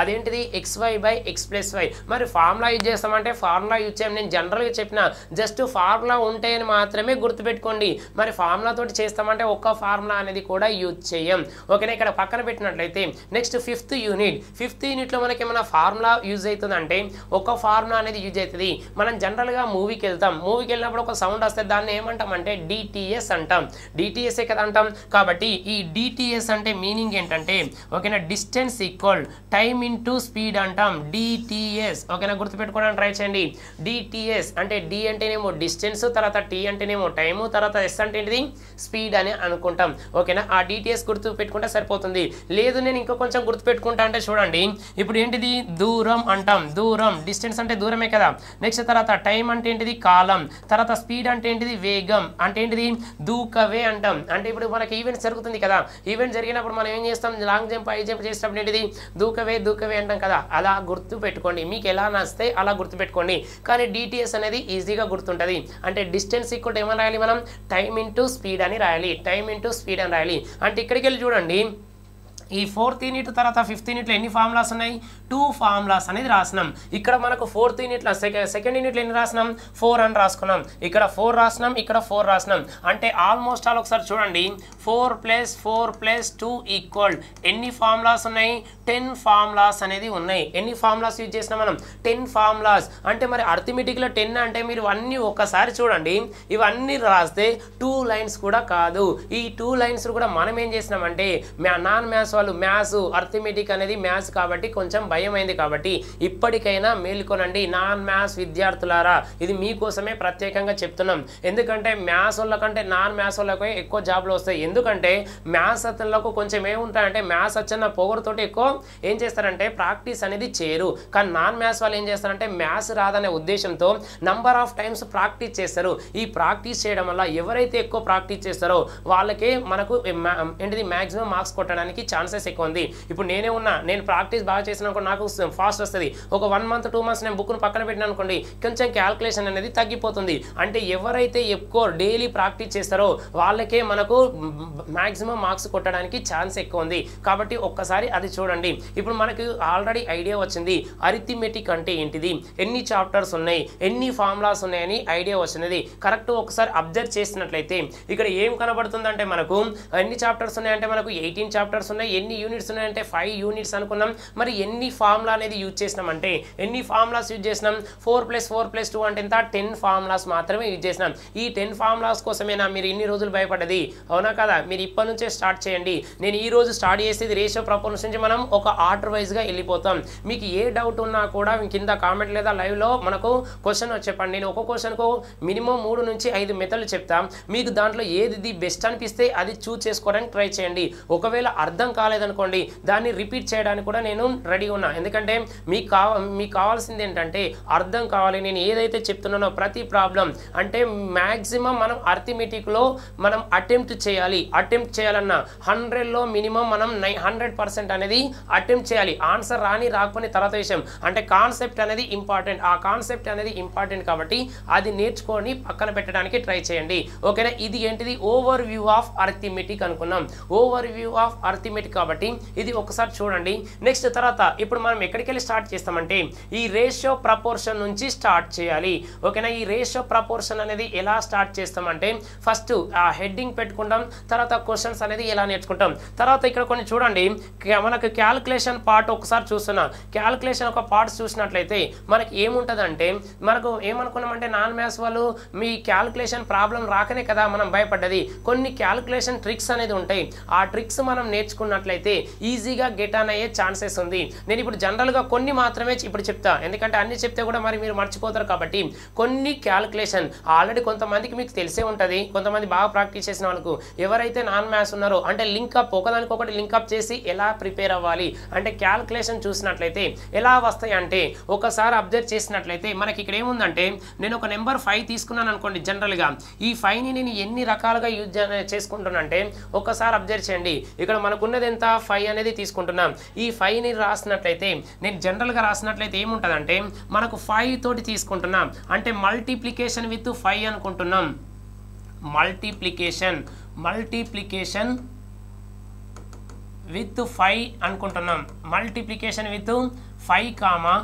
Speaker 1: అదేంటిది? X Y by X plus Y మరి ఫార్ములా యూజ్ చేస్తామంటే ఫార్ములా యూజ్ చేయం నేను జనరల్గా చెప్పిన. జస్ట్ ఫార్ములా ఉంటాయని మాత్రమే గుర్తుపెట్టుకోండి. మరి ఫార్ములా తోటి చేస్తామంటే ఒక్క ఫార్ములా అనేది కూడా యూజ్ చేయం. ఓకేనా? ఇక్కడ పక్కన పెట్టినట్లయితే నెక్స్ట్ ఫిఫ్త్ యూనిట్ ఫిఫ్త్ యూనిట్లో మనకి ఏమైనా ఫార్ములా యూజ్ అవుతుందంటే ఒక ఫార్ములా అనేది యూజ్ అవుతుంది. మనం జనరల్గా మూవీకి వెళ్తాం. మూవీకి వెళ్ళినప్పుడు ఒక సౌండ్ వస్తే దాన్ని ఏమంటాం అంటే. డిటిఎస్ అంటాం డిటిఎస్ఏ కదా అంటాం. కాబట్టి ఈ డిటిఎస్ అంటే మీనింగ్ ఏంటంటే ఓకేనా? Distance equal time into speed అంటాం. డిటిఎస్. ఓకేనా గుర్తుపెట్టుకోవడానికి ట్రై చేయండి. డిటిఎస్ అంటే డి అంటేనేమో డిస్టెన్స్ తర్వాత టీ అంటేనేమో టైము తర్వాత ఎస్ అంటే ఏంటిది? స్పీడ్ అని అనుకుంటాం. ఓకేనా ఆ డిటిఎస్ గుర్తు పెట్టుకుంటే సరిపోతుంది. లేదు నేను ఇంకా కొంచెం గుర్తు పెట్టుకుంటా అంటే చూడండి. ఇప్పుడు ఏంటిది? దూరం అంటాం. దూరం డిస్టెన్స్ అంటే దూరమే కదా. నెక్స్ట్ తర్వాత టైం అంటే ఏంటిది? కాలం. తర్వాత స్పీడ్ అంటే ఏంటిది? వేగం. అంటే ఏంటిది? దూకవే అంటాం. అంటే ఇప్పుడు మనకి ఈవెంట్ జరుగుతుంది కదా. ఈవెంట్ జరిగినప్పుడు మనం ఏం చేస్తాం? లాంగ్ జంప్ హై జంప్ చేసినప్పుడు ఏంటిది? దూకవే దూకవే అంటాం కదా. అలా గుర్తు పెట్టుకోండి. మీకు ఎలా నచ్చితే అలా గుర్తు పెట్టుకోండి. కానీ డిటిఎస్ అనేది ఈజీగా గుర్తుంటుంది. అంటే డిస్టెన్స్ ఈక్వల్ ఏమని రాయాలి మనం? టైం ఇంటూ స్పీడ్ అని రాయాలి. టైం ఇంటూ స్పీడ్ అని రాయాలి. అంటే ఇక్కడికి వెళ్ళి చూడండి. ఈ ఫోర్త్ యూనిట్ తర్వాత ఫిఫ్త్ యూనిట్లో ఎన్ని ఫార్ములాస్ ఉన్నాయి? టూ ఫార్ములాస్ అనేది రాసినాం. ఇక్కడ మనకు ఫోర్త్ యూనిట్లో సెకండ్ సెకండ్ యూనిట్లో ఎన్ని రాసినాం? ఫోర్ అని రాసుకున్నాం. ఇక్కడ ఫోర్ రాసినాం ఇక్కడ ఫోర్ రాసినాం. అంటే ఆల్మోస్ట్ ఆల్ ఒకసారి చూడండి. Four plus four plus two equal ఎన్ని ఫార్ములాస్ ఉన్నాయి? టెన్ ఫార్ములాస్ అనేది ఉన్నాయి. ఎన్ని ఫార్ములాస్ యూజ్ చేసినాం మనం? Ten formulas. అంటే మరి అర్థమెటిక్లో టెన్ అంటే మీరు అన్నీ ఒక్కసారి చూడండి. ఇవన్నీ రాస్తే టూ లైన్స్ కూడా కాదు. ఈ టూ లైన్స్ కూడా మనం ఏం చేసినామంటే మ్యా నాన్ మ్యాథ్స్ వాళ్ళు మ్యాథ్స్ అర్థమెటిక్ అనేది మ్యాథ్స్ కాబట్టి కొంచెం భయం అయింది కాబట్టి ఇప్పటికైనా మేల్కొనండి నాన్ మ్యాథ్స్ విద్యార్థులారా. ఇది మీకోసమే ప్రత్యేకంగా చెప్తున్నాం. ఎందుకంటే మ్యాథ్స్ వాళ్ళ కంటే నాన్ మ్యాథ్స్ వాళ్ళకి ఎక్కువ జాబ్లు వస్తాయి. ఎందుకంటే మ్యాథ్స్ అతనులకు కొంచెం ఏముంటాయంటే మ్యాథ్స్ వచ్చిన పొగరుతోటి ఎక్కువ ఏం చేస్తారంటే ప్రాక్టీస్ అనేది చేయరు. కానీ నాన్ మ్యాథ్స్ వాళ్ళు ఏం చేస్తారంటే మ్యాథ్స్ రాదనే ఉద్దేశంతో నంబర్ ఆఫ్ టైమ్స్ ప్రాక్టీస్ చేస్తారు. ఈ ప్రాక్టీస్ చేయడం వల్ల ఎవరైతే ఎక్కువ ప్రాక్టీస్ చేస్తారో వాళ్ళకే మనకు మా- ఏంటిది మ్యాక్సిమం మార్క్స్ కొట్టడానికి ఛాన్సెస్ ఎక్కువ ఉంది. ఇప్పుడు నేనే ఉన్నా నేను ప్రాక్టీస్ బాగా చేసిన నాకు ఫాస్ట్ వస్తుంది. ఒక వన్ మంత్ టూ మంత్స్ నేను బుక్ను పక్కన పెట్టిన అనుకోండి కొంచెం క్యాల్కులేషన్ అనేది తగ్గిపోతుంది. అంటే ఎవరైతే ఎక్కువ డైలీ ప్రాక్టీస్ చేస్తారో వాళ్ళకే మనకు మ్యాక్సిమం మార్క్స్ కొట్టడానికి ఛాన్స్ ఎక్కువ ఉంది. కాబట్టి ఒక్కసారి అది చూడండి. ఇప్పుడు మనకు ఆల్రెడీ ఐడియా వచ్చింది అరిథిమెటిక్ అంటే ఏంటిది? ఎన్ని చాప్టర్స్ ఉన్నాయి? ఎన్ని ఫార్ములాస్ ఉన్నాయని ఐడియా వచ్చినది కరెక్ట్ ఒకసారి అబ్జర్వ్ చేసినట్లయితే ఇక్కడ ఏం కనబడుతుందంటే మనకు ఎన్ని చాప్టర్స్ ఉన్నాయంటే మనకు ఎయిటీన్ చాప్టర్స్ ఉన్నాయి ఎన్ని యూనిట్స్ ఉన్నాయంటే ఫైవ్ యూనిట్స్ అనుకున్నాం. మరి ఎన్ని ఫార్ములా అనేది యూజ్ చేసినామంటే ఎన్ని ఫార్ములాస్ యూజ్ చేసినాం? Four plus four plus two అంటే ఎంత? టెన్ ఫార్ములాస్ మాత్రమే యూజ్ చేసినాం. ఈ టెన్ ఫార్ములాస్ కోసమేనా మీరు ఇన్ని రోజులు భయపడ్డది? అవునా కదా? మీరు ఇప్పటి నుంచే స్టార్ట్ చేయండి. నేను ఈ రోజు స్టార్ట్ చేసేది రేషియో ప్రపోర్స్ నుంచి మనం ఒక ఆర్డర్ వైజ్గా వెళ్ళిపోతాం. మీకు ఏ డౌట్ ఉన్నా కూడా కింద కామెంట్ లేదా లైవ్లో మనకు క్వశ్చన్ చెప్పండి నేను ఒక క్వశ్చన్కు మినిమం మూడు నుంచి ఐదు మెథడ్లు చెప్తాం. మీకు దాంట్లో ఏది ది బెస్ట్ అనిపిస్తే అది చూస్ చేసుకోవడానికి ట్రై చేయండి. ఒకవేళ అర్థం కాదు రాలేదనుకోండి దాన్ని రిపీట్ చేయడానికి కూడా నేను రెడీ ఉన్నా. ఎందుకంటే మీకు కావ మీకు కావాల్సింది ఏంటంటే అర్థం కావాలి. నేను ఏదైతే చెప్తున్నానో ప్రతి ప్రాబ్లం అంటే మ్యాక్సిమం మనం అర్థమెటిక్లో మనం అటెంప్ట్ చేయాలి. అటెంప్ట్ చేయాలన్నా హండ్రెడ్లో మినిమం మనం నై హండ్రెడ్ పర్సెంట్ అనేది అటెంప్ట్ చేయాలి. ఆన్సర్ రాని రాకపోయిన తర్వాత విషయం. అంటే కాన్సెప్ట్ అనేది ఇంపార్టెంట్ ఆ కాన్సెప్ట్ అనేది ఇంపార్టెంట్ కాబట్టి అది నేర్చుకొని పక్కన పెట్టడానికి ట్రై చేయండి. ఓకేనా? ఇది ఏంటిది? ఓవర్ వ్యూ ఆఫ్ అర్థమెటిక్ అనుకున్నాం. ఓవర్ వ్యూ ఆఫ్ అర్థమెటిక్ కాబట్టి ఇది ఒకసారి చూడండి. నెక్స్ట్ తర్వాత ఇప్పుడు మనం ఎక్కడికి వెళ్ళి స్టార్ట్ చేస్తామంటే ఈ రేషియో ప్రపోర్షన్ నుంచి స్టార్ట్ చేయాలి. ఓకేనా? ఈ రేషియో ప్రపోర్షన్ అనేది ఎలా స్టార్ట్ చేస్తామంటే ఫస్ట్ ఆ హెడ్డింగ్ పెట్టుకుంటాం. తర్వాత క్వశ్చన్స్ అనేది ఎలా నేర్చుకుంటాం? తర్వాత ఇక్కడ కొన్ని చూడండి. మనకు క్యాల్కులేషన్ పార్ట్ ఒకసారి చూస్తున్నా. క్యాల్కులేషన్ ఒక పార్ట్స్ చూసినట్లయితే మనకి ఏముంటుందంటే మనకు ఏమనుకున్నామంటే నాన్ మ్యాథ్స్ వాళ్ళు మీ క్యాల్కులేషన్ ప్రాబ్లం రాకనే కదా మనం భయపడ్డది. కొన్ని క్యాల్కులేషన్ ట్రిక్స్ అనేది ఉంటాయి. ఆ ట్రిక్స్ మనం నేర్చుకున్నట్లయితే ఈజీగా గెట్ ఆన్ అయ్యే ఛాన్సెస్ ఉంది. నేను ఇప్పుడు జనరల్గా కొన్ని మాత్రమే ఇప్పుడు చెప్తా. ఎందుకంటే అన్ని చెప్తే కూడా మరి మీరు మర్చిపోతారు కాబట్టి కొన్ని క్యాల్కులేషన్ ఆల్రెడీ కొంతమందికి మీకు తెలిసే ఉంటుంది. కొంతమంది బాగా ప్రాక్టీస్ చేసిన వాళ్ళకు ఎవరైతే నాన్ మ్యాథ్స్ ఉన్నారో అంటే లింకప్ ఒకదానికి ఒకటి లింకప్ చేసి ఎలా ప్రిపేర్ అవ్వాలి? అంటే క్యాల్కులేషన్ చూసినట్లయితే ఎలా వస్తాయి అంటే ఒకసారి అబ్జర్వ్ చేసినట్లయితే మనకి ఇక్కడ ఏముందంటే నేను ఒక నెంబర్ ఫైవ్ తీసుకున్నాను అనుకోండి జనరల్గా ఈ ఫైవ్ని నేను ఎన్ని రకాలుగా యూజ్ చేసుకుంటున్నానంటే ఒకసారి అబ్జర్వ్ చేయండి. ఇక్కడ మనకున్నది ఎంత ఫైవ్ అనేది తీసుకుంటున్నాం. ఈ ఫైవ్ని రాసినట్లయితే నేను జనరల్గా రాసినట్లయితే ఏముంటుందంటే మనకు ఫైవ్ తోటి తీసుకుంటున్నాం. అంటే మల్టిప్లికేషన్ విత్ ఫైవ్ అనుకుంటున్నాం. మల్టిప్లికేషన్ మల్టిప్లికేషన్ విత్ ఫైవ్ అనుకుంటున్నాం. Multiplication with five comma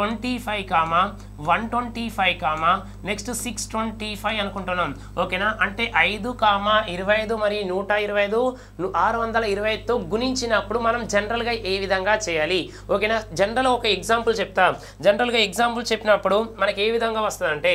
Speaker 1: twenty five comma? One twenty five comma? Next six twenty five అనుకుంటున్నాం. ఓకేనా? అంటే ఐదు కామా ఇరవై ఐదు మరి నూట ఇరవై ఐదు. ఆరు వందల ఇరవై ఐదుతో గుణించినప్పుడు మనం జనరల్గా ఏ విధంగా చేయాలి? ఓకేనా? జనరల్ ఒక ఎగ్జాంపుల్ చెప్తా. జనరల్గా ఎగ్జాంపుల్ చెప్పినప్పుడు మనకి ఏ విధంగా వస్తుందంటే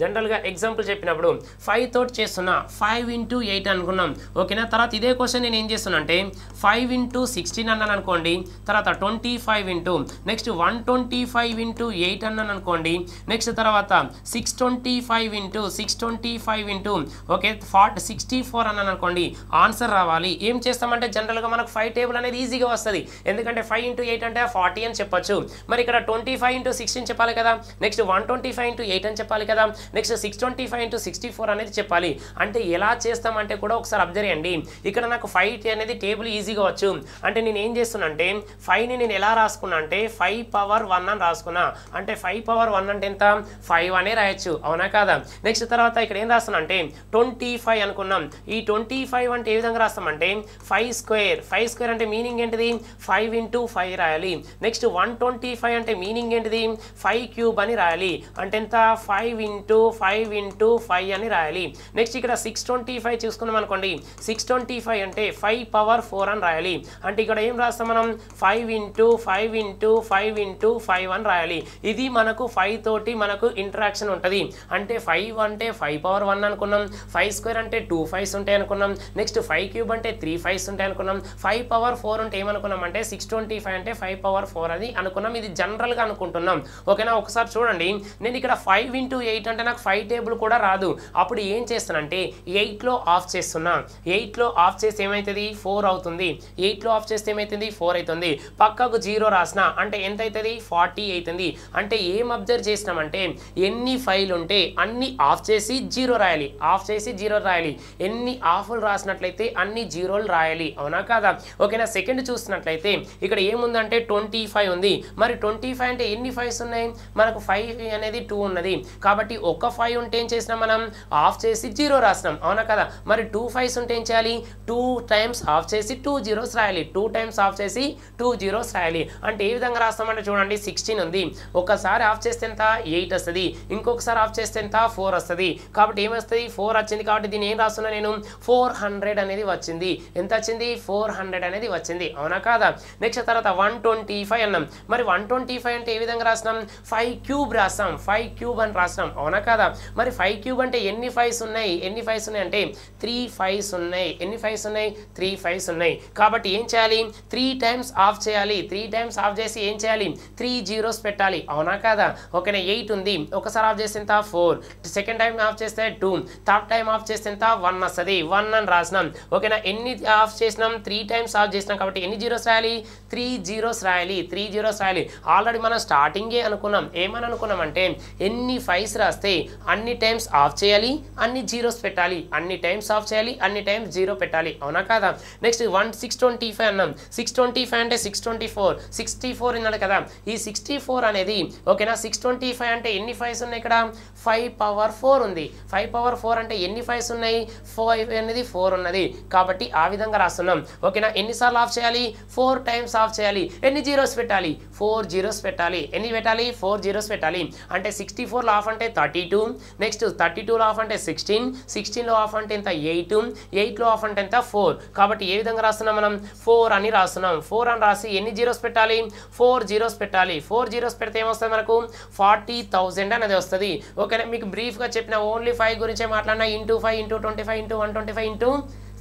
Speaker 1: జనరల్గా ఎగ్జాంపుల్ చెప్పినప్పుడు ఫైవ్ తోటి చేస్తున్నా ఫైవ్ ఇంటూ ఎయిట్ అనుకున్నాం. ఓకేనా? తర్వాత ఇదే క్వశ్చన్ నేను ఏం చేస్తున్నా అంటే ఫైవ్ ఇంటూ సిక్స్టీన్ అన్నాను అనుకోండి తర్వాత twenty five into next one twenty five into eight అన్నాను అనుకోండి నెక్స్ట్ తర్వాత six twenty five into six twenty five into okay four sixty four అన్నాను అనుకోండి ఆన్సర్ రావాలి. ఏం చేస్తామంటే జనరల్గా మనకు ఫైవ్ టేబుల్ అనేది ఈజీగా వస్తుంది. ఎందుకంటే ఫైవ్ ఇంటూ ఎయిట్ అంటే ఫార్టీ అని చెప్పొచ్చు. మరి ఇక్కడ ట్వంటీ ఫైవ్ ఇంటూ సిక్స్టీన్ చెప్పాలి కదా next one twenty five into eight అని చెప్పాలి కదా next six twenty five into sixty four అనేది చెప్పాలి. అంటే ఎలా చేస్తామంటే కూడా ఒకసారి అబ్జర్వ్ చేయండి. ఇక్కడ నాకు ఫైవ్ అనేది టేబుల్ ఈజీగా వచ్చు. అంటే నేను ఏం చేస్తున్నానంటే ఫైవ్ని నేను ఎలా రాసుకున్నా అంటే ఫైవ్ పవర్ వన్ అని రాసుకున్నా. అంటే ఫైవ్ పవర్ వన్ అంటే ఎంత? ఫైవ్ అనే రాయొచ్చు. అవునా కాదా? నెక్స్ట్ తర్వాత ఇక్కడ ఏం రాస్తున్నా అంటే ట్వంటీ ఫైవ్ అనుకున్నాం. ఈ ట్వంటీ ఫైవ్ అంటే ఏ విధంగా రాస్తామంటే ఫైవ్ స్క్వేర్ ఫైవ్ స్క్వేర్ అంటే మీనింగ్ ఏంటిది? ఫైవ్ ఇంటూ ఫైవ్ రాయాలి. నెక్స్ట్ వన్ ట్వంటీ ఫైవ్ అంటే మీనింగ్ ఏంటిది? ఫైవ్ క్యూబ్ అని రాయాలి. అంటే ఎంత? Five into five into five అని రాయాలి. నెక్స్ట్ ఇక్కడ సిక్స్ ట్వంటీ ఫైవ్ చూసుకున్నాం అనుకోండి. సిక్స్ ట్వంటీ ఫైవ్ అంటే ఫైవ్ పవర్ ఫోర్ అని రాయాలి. అంటే ఇక్కడ ఏం రాస్తాం మనం? Five into five into five into five అని రాయాలి. ఇది మనకు ఫైవ్ తోటి మనకు ఇంటరాక్షన్ ఉంటుంది. అంటే ఫైవ్ అంటే ఫైవ్ పవర్ వన్ అనుకున్నాం. ఫైవ్ స్క్వేర్ అంటే టూ ఫైవ్స్ ఉంటాయి అనుకున్నాం. నెక్స్ట్ ఫైవ్ క్యూబ్ అంటే త్రీ ఫైవ్స్ ఉంటాయి అనుకున్నాం. ఫైవ్ పవర్ ఫోర్ అంటే ఏమనుకున్నాం అంటే సిక్స్ ట్వంటీ ఫైవ్ అంటే ఫైవ్ పవర్ ఫోర్ అని అనుకున్నాం. ఇది జనరల్గా అనుకుంటున్నాం. ఓకేనా? ఒకసారి చూడండి. నేను ఇక్కడ ఫైవ్ ఇంటూ ఎయిట్ అంటే నాకు ఫైవ్ టేబుల్ కూడా రాదు. అప్పుడు ఏం చేస్తానంటే ఎయిట్లో ఆఫ్ చేస్తున్నా. ఎయిట్లో ఆఫ్ చేస్తే ఏమవుతుంది ఫోర్ అవుతుంది. ఎయిట్లో ఆఫ్ చేస్తే ఏమవుతుంది ఫోర్ అవుతుంది. పక్కకు జీరో రాసిన అంటే ఎంత అవుతుంది ఫార్టీ అవుతుంది అంటే ఏం అబ్జర్వ్ చేసినామంటే ఎన్ని ఫైల్ ఉంటే అన్ని ఆఫ్ చేసి జీరో రాయాలి. ఆఫ్ చేసి జీరో రాయాలి. ఎన్ని ఆఫ్లు రాసినట్లయితే అన్ని జీరోలు రాయాలి. అవునా కాదా? ఓకేనా? సెకండ్ చూసినట్లయితే ఇక్కడ ఏముందంటే ట్వంటీ ఫైవ్ ఉంది. మరి ట్వంటీ ఫైవ్ అంటే ఎన్ని ఫైవ్స్ ఉన్నాయి? మనకు ఫైవ్ అనేది టూ ఉన్నది. కాబట్టి ఒక ఫైవ్ ఉంటే ఏం చేసినాం మనం? ఆఫ్ చేసి జీరో రాసినాం. అవునా కదా? మరి టూ ఫైవ్స్ ఉంటే ఏం చేయాలి? టూ టైమ్స్ ఆఫ్ చేసి టూ జీరోస్ రాయాలి. టూ టైమ్స్ ఆఫ్ చేసి టూ జీరోస్ రాయాలి. అంటే ఏ విధంగా రాస్తామంటే చూడండి సిక్స్టీన్ ఉంది. ఒకసారి ఆఫ్ చేస్తే ఎంత? ఎయిట్ వస్తుంది. ఇంకొకసారి ఆఫ్ చేస్తే ఎంత? ఫోర్ వస్తుంది. కాబట్టి ఏమొస్తుంది? ఫోర్ వచ్చింది కాబట్టి దీన్ని ఏం రాస్తున్నా నేను? ఫోర్ హండ్రెడ్ అనేది వచ్చింది. ఎంత వచ్చింది? ఫోర్ హండ్రెడ్ అనేది వచ్చింది. అవునా కాదా? నెక్స్ట్ తర్వాత వన్ ట్వంటీ ఫైవ్ అన్నాం. మరి వన్ ట్వంటీ ఫైవ్ అంటే ఏ విధంగా రాసినాం? ఫైవ్ క్యూబ్ రాస్తాం. ఫైవ్ క్యూబ్ అని రాసినాం. అవునా కాదా? మరి ఫైవ్ క్యూబ్ అంటే ఎన్ని ఫైవ్స్ ఉన్నాయి? ఎన్ని ఫైవ్స్ ఉన్నాయి అంటే త్రీ ఫైవ్స్ ఉన్నాయి. ఎన్ని ఫైవ్స్ ఉన్నాయి? త్రీ ఫైవ్స్ ఉన్నాయి. కాబట్టి ఏం చేయాలి? త్రీ టైమ్స్ ఆఫ్ చేయాలి. త్రీ టైమ్స్ ఆఫ్ చేసి ఏం చేయాలి? త్రీ జీరోస్ పెట్టాలి. అవునా కాదా? ఓకేనా ఎయిట్ ఉంది. ఒకసారి ఆఫ్ చేస్తే ఎంత? ఫోర్ సెకండ్ టైం ఆఫ్ చేస్తే టూ థర్డ్ టైం ఆఫ్ చేస్తే ఎంత? వన్ వస్తుంది. వన్ అని రాసినాం. ఓకేనా ఎన్ని ఆఫ్ చేసినాం? త్రీ టైమ్స్ ఆఫ్ చేసినాం కాబట్టి ఎన్ని జీరోస్ రాయాలి? త్రీ జీరోస్ రాయాలి. త్రీ జీరోస్ రాయాలి. ఆల్రెడీ మనం స్టార్టింగే అనుకున్నాం. ఏమని అనుకున్నాం అంటే ఎన్ని ఫైవ్స్ రాస్తే అన్ని టైమ్స్ ఆఫ్ చేయాలి. అన్ని జీరోస్ పెట్టాలి. అన్ని టైమ్స్ ఆఫ్ చేయాలి. అన్ని టైమ్స్ జీరో పెట్టాలి. అవునా కాదా? Next one six twenty five అన్నాం. సిక్స్ ట్వంటీ ఫైవ్ అంటే six twenty four. Sixty four ఉన్నాడు కదా. ఈ సిక్స్టీ ఫోర్ అనేది ఓకేనా? సిక్స్ ట్వంటీ ఫైవ్ అంటే ఎన్ని ఫైవ్స్ ఉన్నాయి ఇక్కడ? ఫైవ్ పవర్ ఫోర్ ఉంది. ఫైవ్ పవర్ ఫోర్ అంటే ఎన్ని ఫైవ్స్ ఉన్నాయి? ఫైవ్ అనేది ఫోర్ ఉన్నది. కాబట్టి ఆ విధంగా రాస్తున్నాం. ఓకేనా? ఎన్నిసార్లు ఆఫ్ చేయాలి? ఫోర్ టైమ్స్ ఆఫ్ చేయాలి. ఎన్ని జీరోస్ పెట్టాలి? ఫోర్ జీరోస్ పెట్టాలి. ఎన్ని పెట్టాలి? ఫోర్ జీరోస్ పెట్టాలి. అంటే సిక్స్టీ ఫోర్లో ఆఫ్ అంటే థర్టీ టూ. నెక్స్ట్ థర్టీ టూలో ఆఫ్ అంటే సిక్స్టీన్. సిక్స్టీన్లో ఆఫ్ అంటే ఎంత? ఎయిట్. ఎయిట్లో ఆఫ్ అంటే ఎంత? ఫోర్. కాబట్టి ఏ విధంగా రాస్తున్నాం మనం? ఫోర్ అని రాస్తున్నాం. ఫోర్ అని రాసి ఎన్ని జీరోస్ పెట్టాలి? ఫోర్ జీరోస్ పెట్టాలి. ఫోర్ జీరోస్ పెడితే ఏమొస్తుంది మనకు? ఫార్టీ థౌజండ్ అనేది వస్తుంది. ఓకేనా మీకు బ్రీఫ్గా చెప్పిన ఓన్లీ ఫైవ్ గురించే మాట్లాడినా into five into twenty five into one twenty five into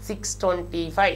Speaker 1: six twenty five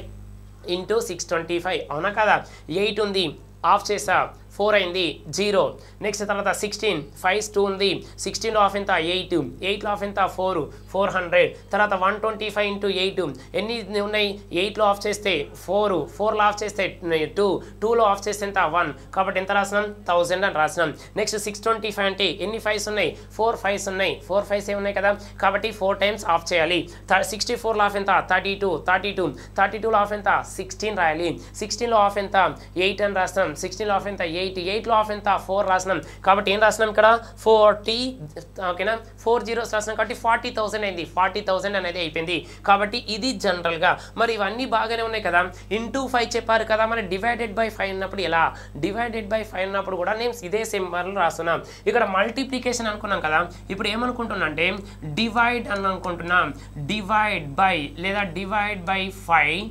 Speaker 1: into six twenty five అవునా కదా? ఎయిట్ ఉంది. ఆఫ్ చేసా. ఫోర్ అయింది జీరో. నెక్స్ట్ తర్వాత సిక్స్టీన్ ఫైవ్ టూ ఉంది. సిక్స్టీన్లో ఆఫ్ ఎంత? ఎయిట్. ఎయిట్లో ఆఫ్ ఎంత? ఫోర్. Four hundred. తర్వాత one twenty five into eight. ఎన్ని ఉన్నాయి? ఎయిట్లో ఆఫ్ చేస్తే ఫోర్. ఫోర్లో ఆఫ్ చేస్తే టూ. టూలో ఆఫ్ చేస్తే ఎంత? వన్. కాబట్టి ఎంత రాసినాం? థౌజండ్ అని రాసినాం. నెక్స్ట్ సిక్స్ ట్వంటీ ఫైవ్ అంటే ఎన్ని ఫైవ్స్ ఉన్నాయి? ఫోర్ ఫైవ్స్ ఉన్నాయి. ఫోర్ ఫైవ్స్ ఉన్నాయి కదా? కాబట్టి ఫోర్ టైమ్స్ ఆఫ్ చేయాలి. సిక్స్టీ ఫోర్లో ఆఫ్ ఎంత? Thirty two. Thirty two. Thirty టూలో ఆఫ్ ఎంత? సిక్స్టీన్ రాయాలి. సిక్స్టీన్లో ఆఫ్ ఎంత? ఎయిట్ అని రాస్తాం సిక్స్టీన్లో ఆఫ్ ఎంత? ఎయిట్ ఎయిటీ ఎయిట్లో ఆఫ్ ఎంత ఫోర్ రాసినాం. కాబట్టి ఏం రాసినాం ఇక్కడ? ఫోర్టీ ఓకేనా? ఫోర్ జీరోస్ రాసినాం కాబట్టి ఫార్టీ థౌసండ్ అయింది. ఫార్టీ థౌసండ్ అనేది అయిపోయింది. కాబట్టి ఇది జనరల్గా మరి ఇవన్నీ బాగానే ఉన్నాయి కదా? ఇంటూ ఫైవ్ చెప్పారు కదా? మరి డివైడెడ్ బై ఫైవ్ ఉన్నప్పుడు ఎలా? డివైడెడ్ బై ఫైవ్ ఉన్నప్పుడు కూడా నేను ఇదే సింబల్ రాస్తున్నాం. ఇక్కడ మల్టిప్లికేషన్ అనుకున్నాం కదా? ఇప్పుడు ఏమనుకుంటున్నా అంటే డివైడ్ అని అనుకుంటున్నాం. డివైడ్ బై లేదా డివైడ్ బై ఫైవ్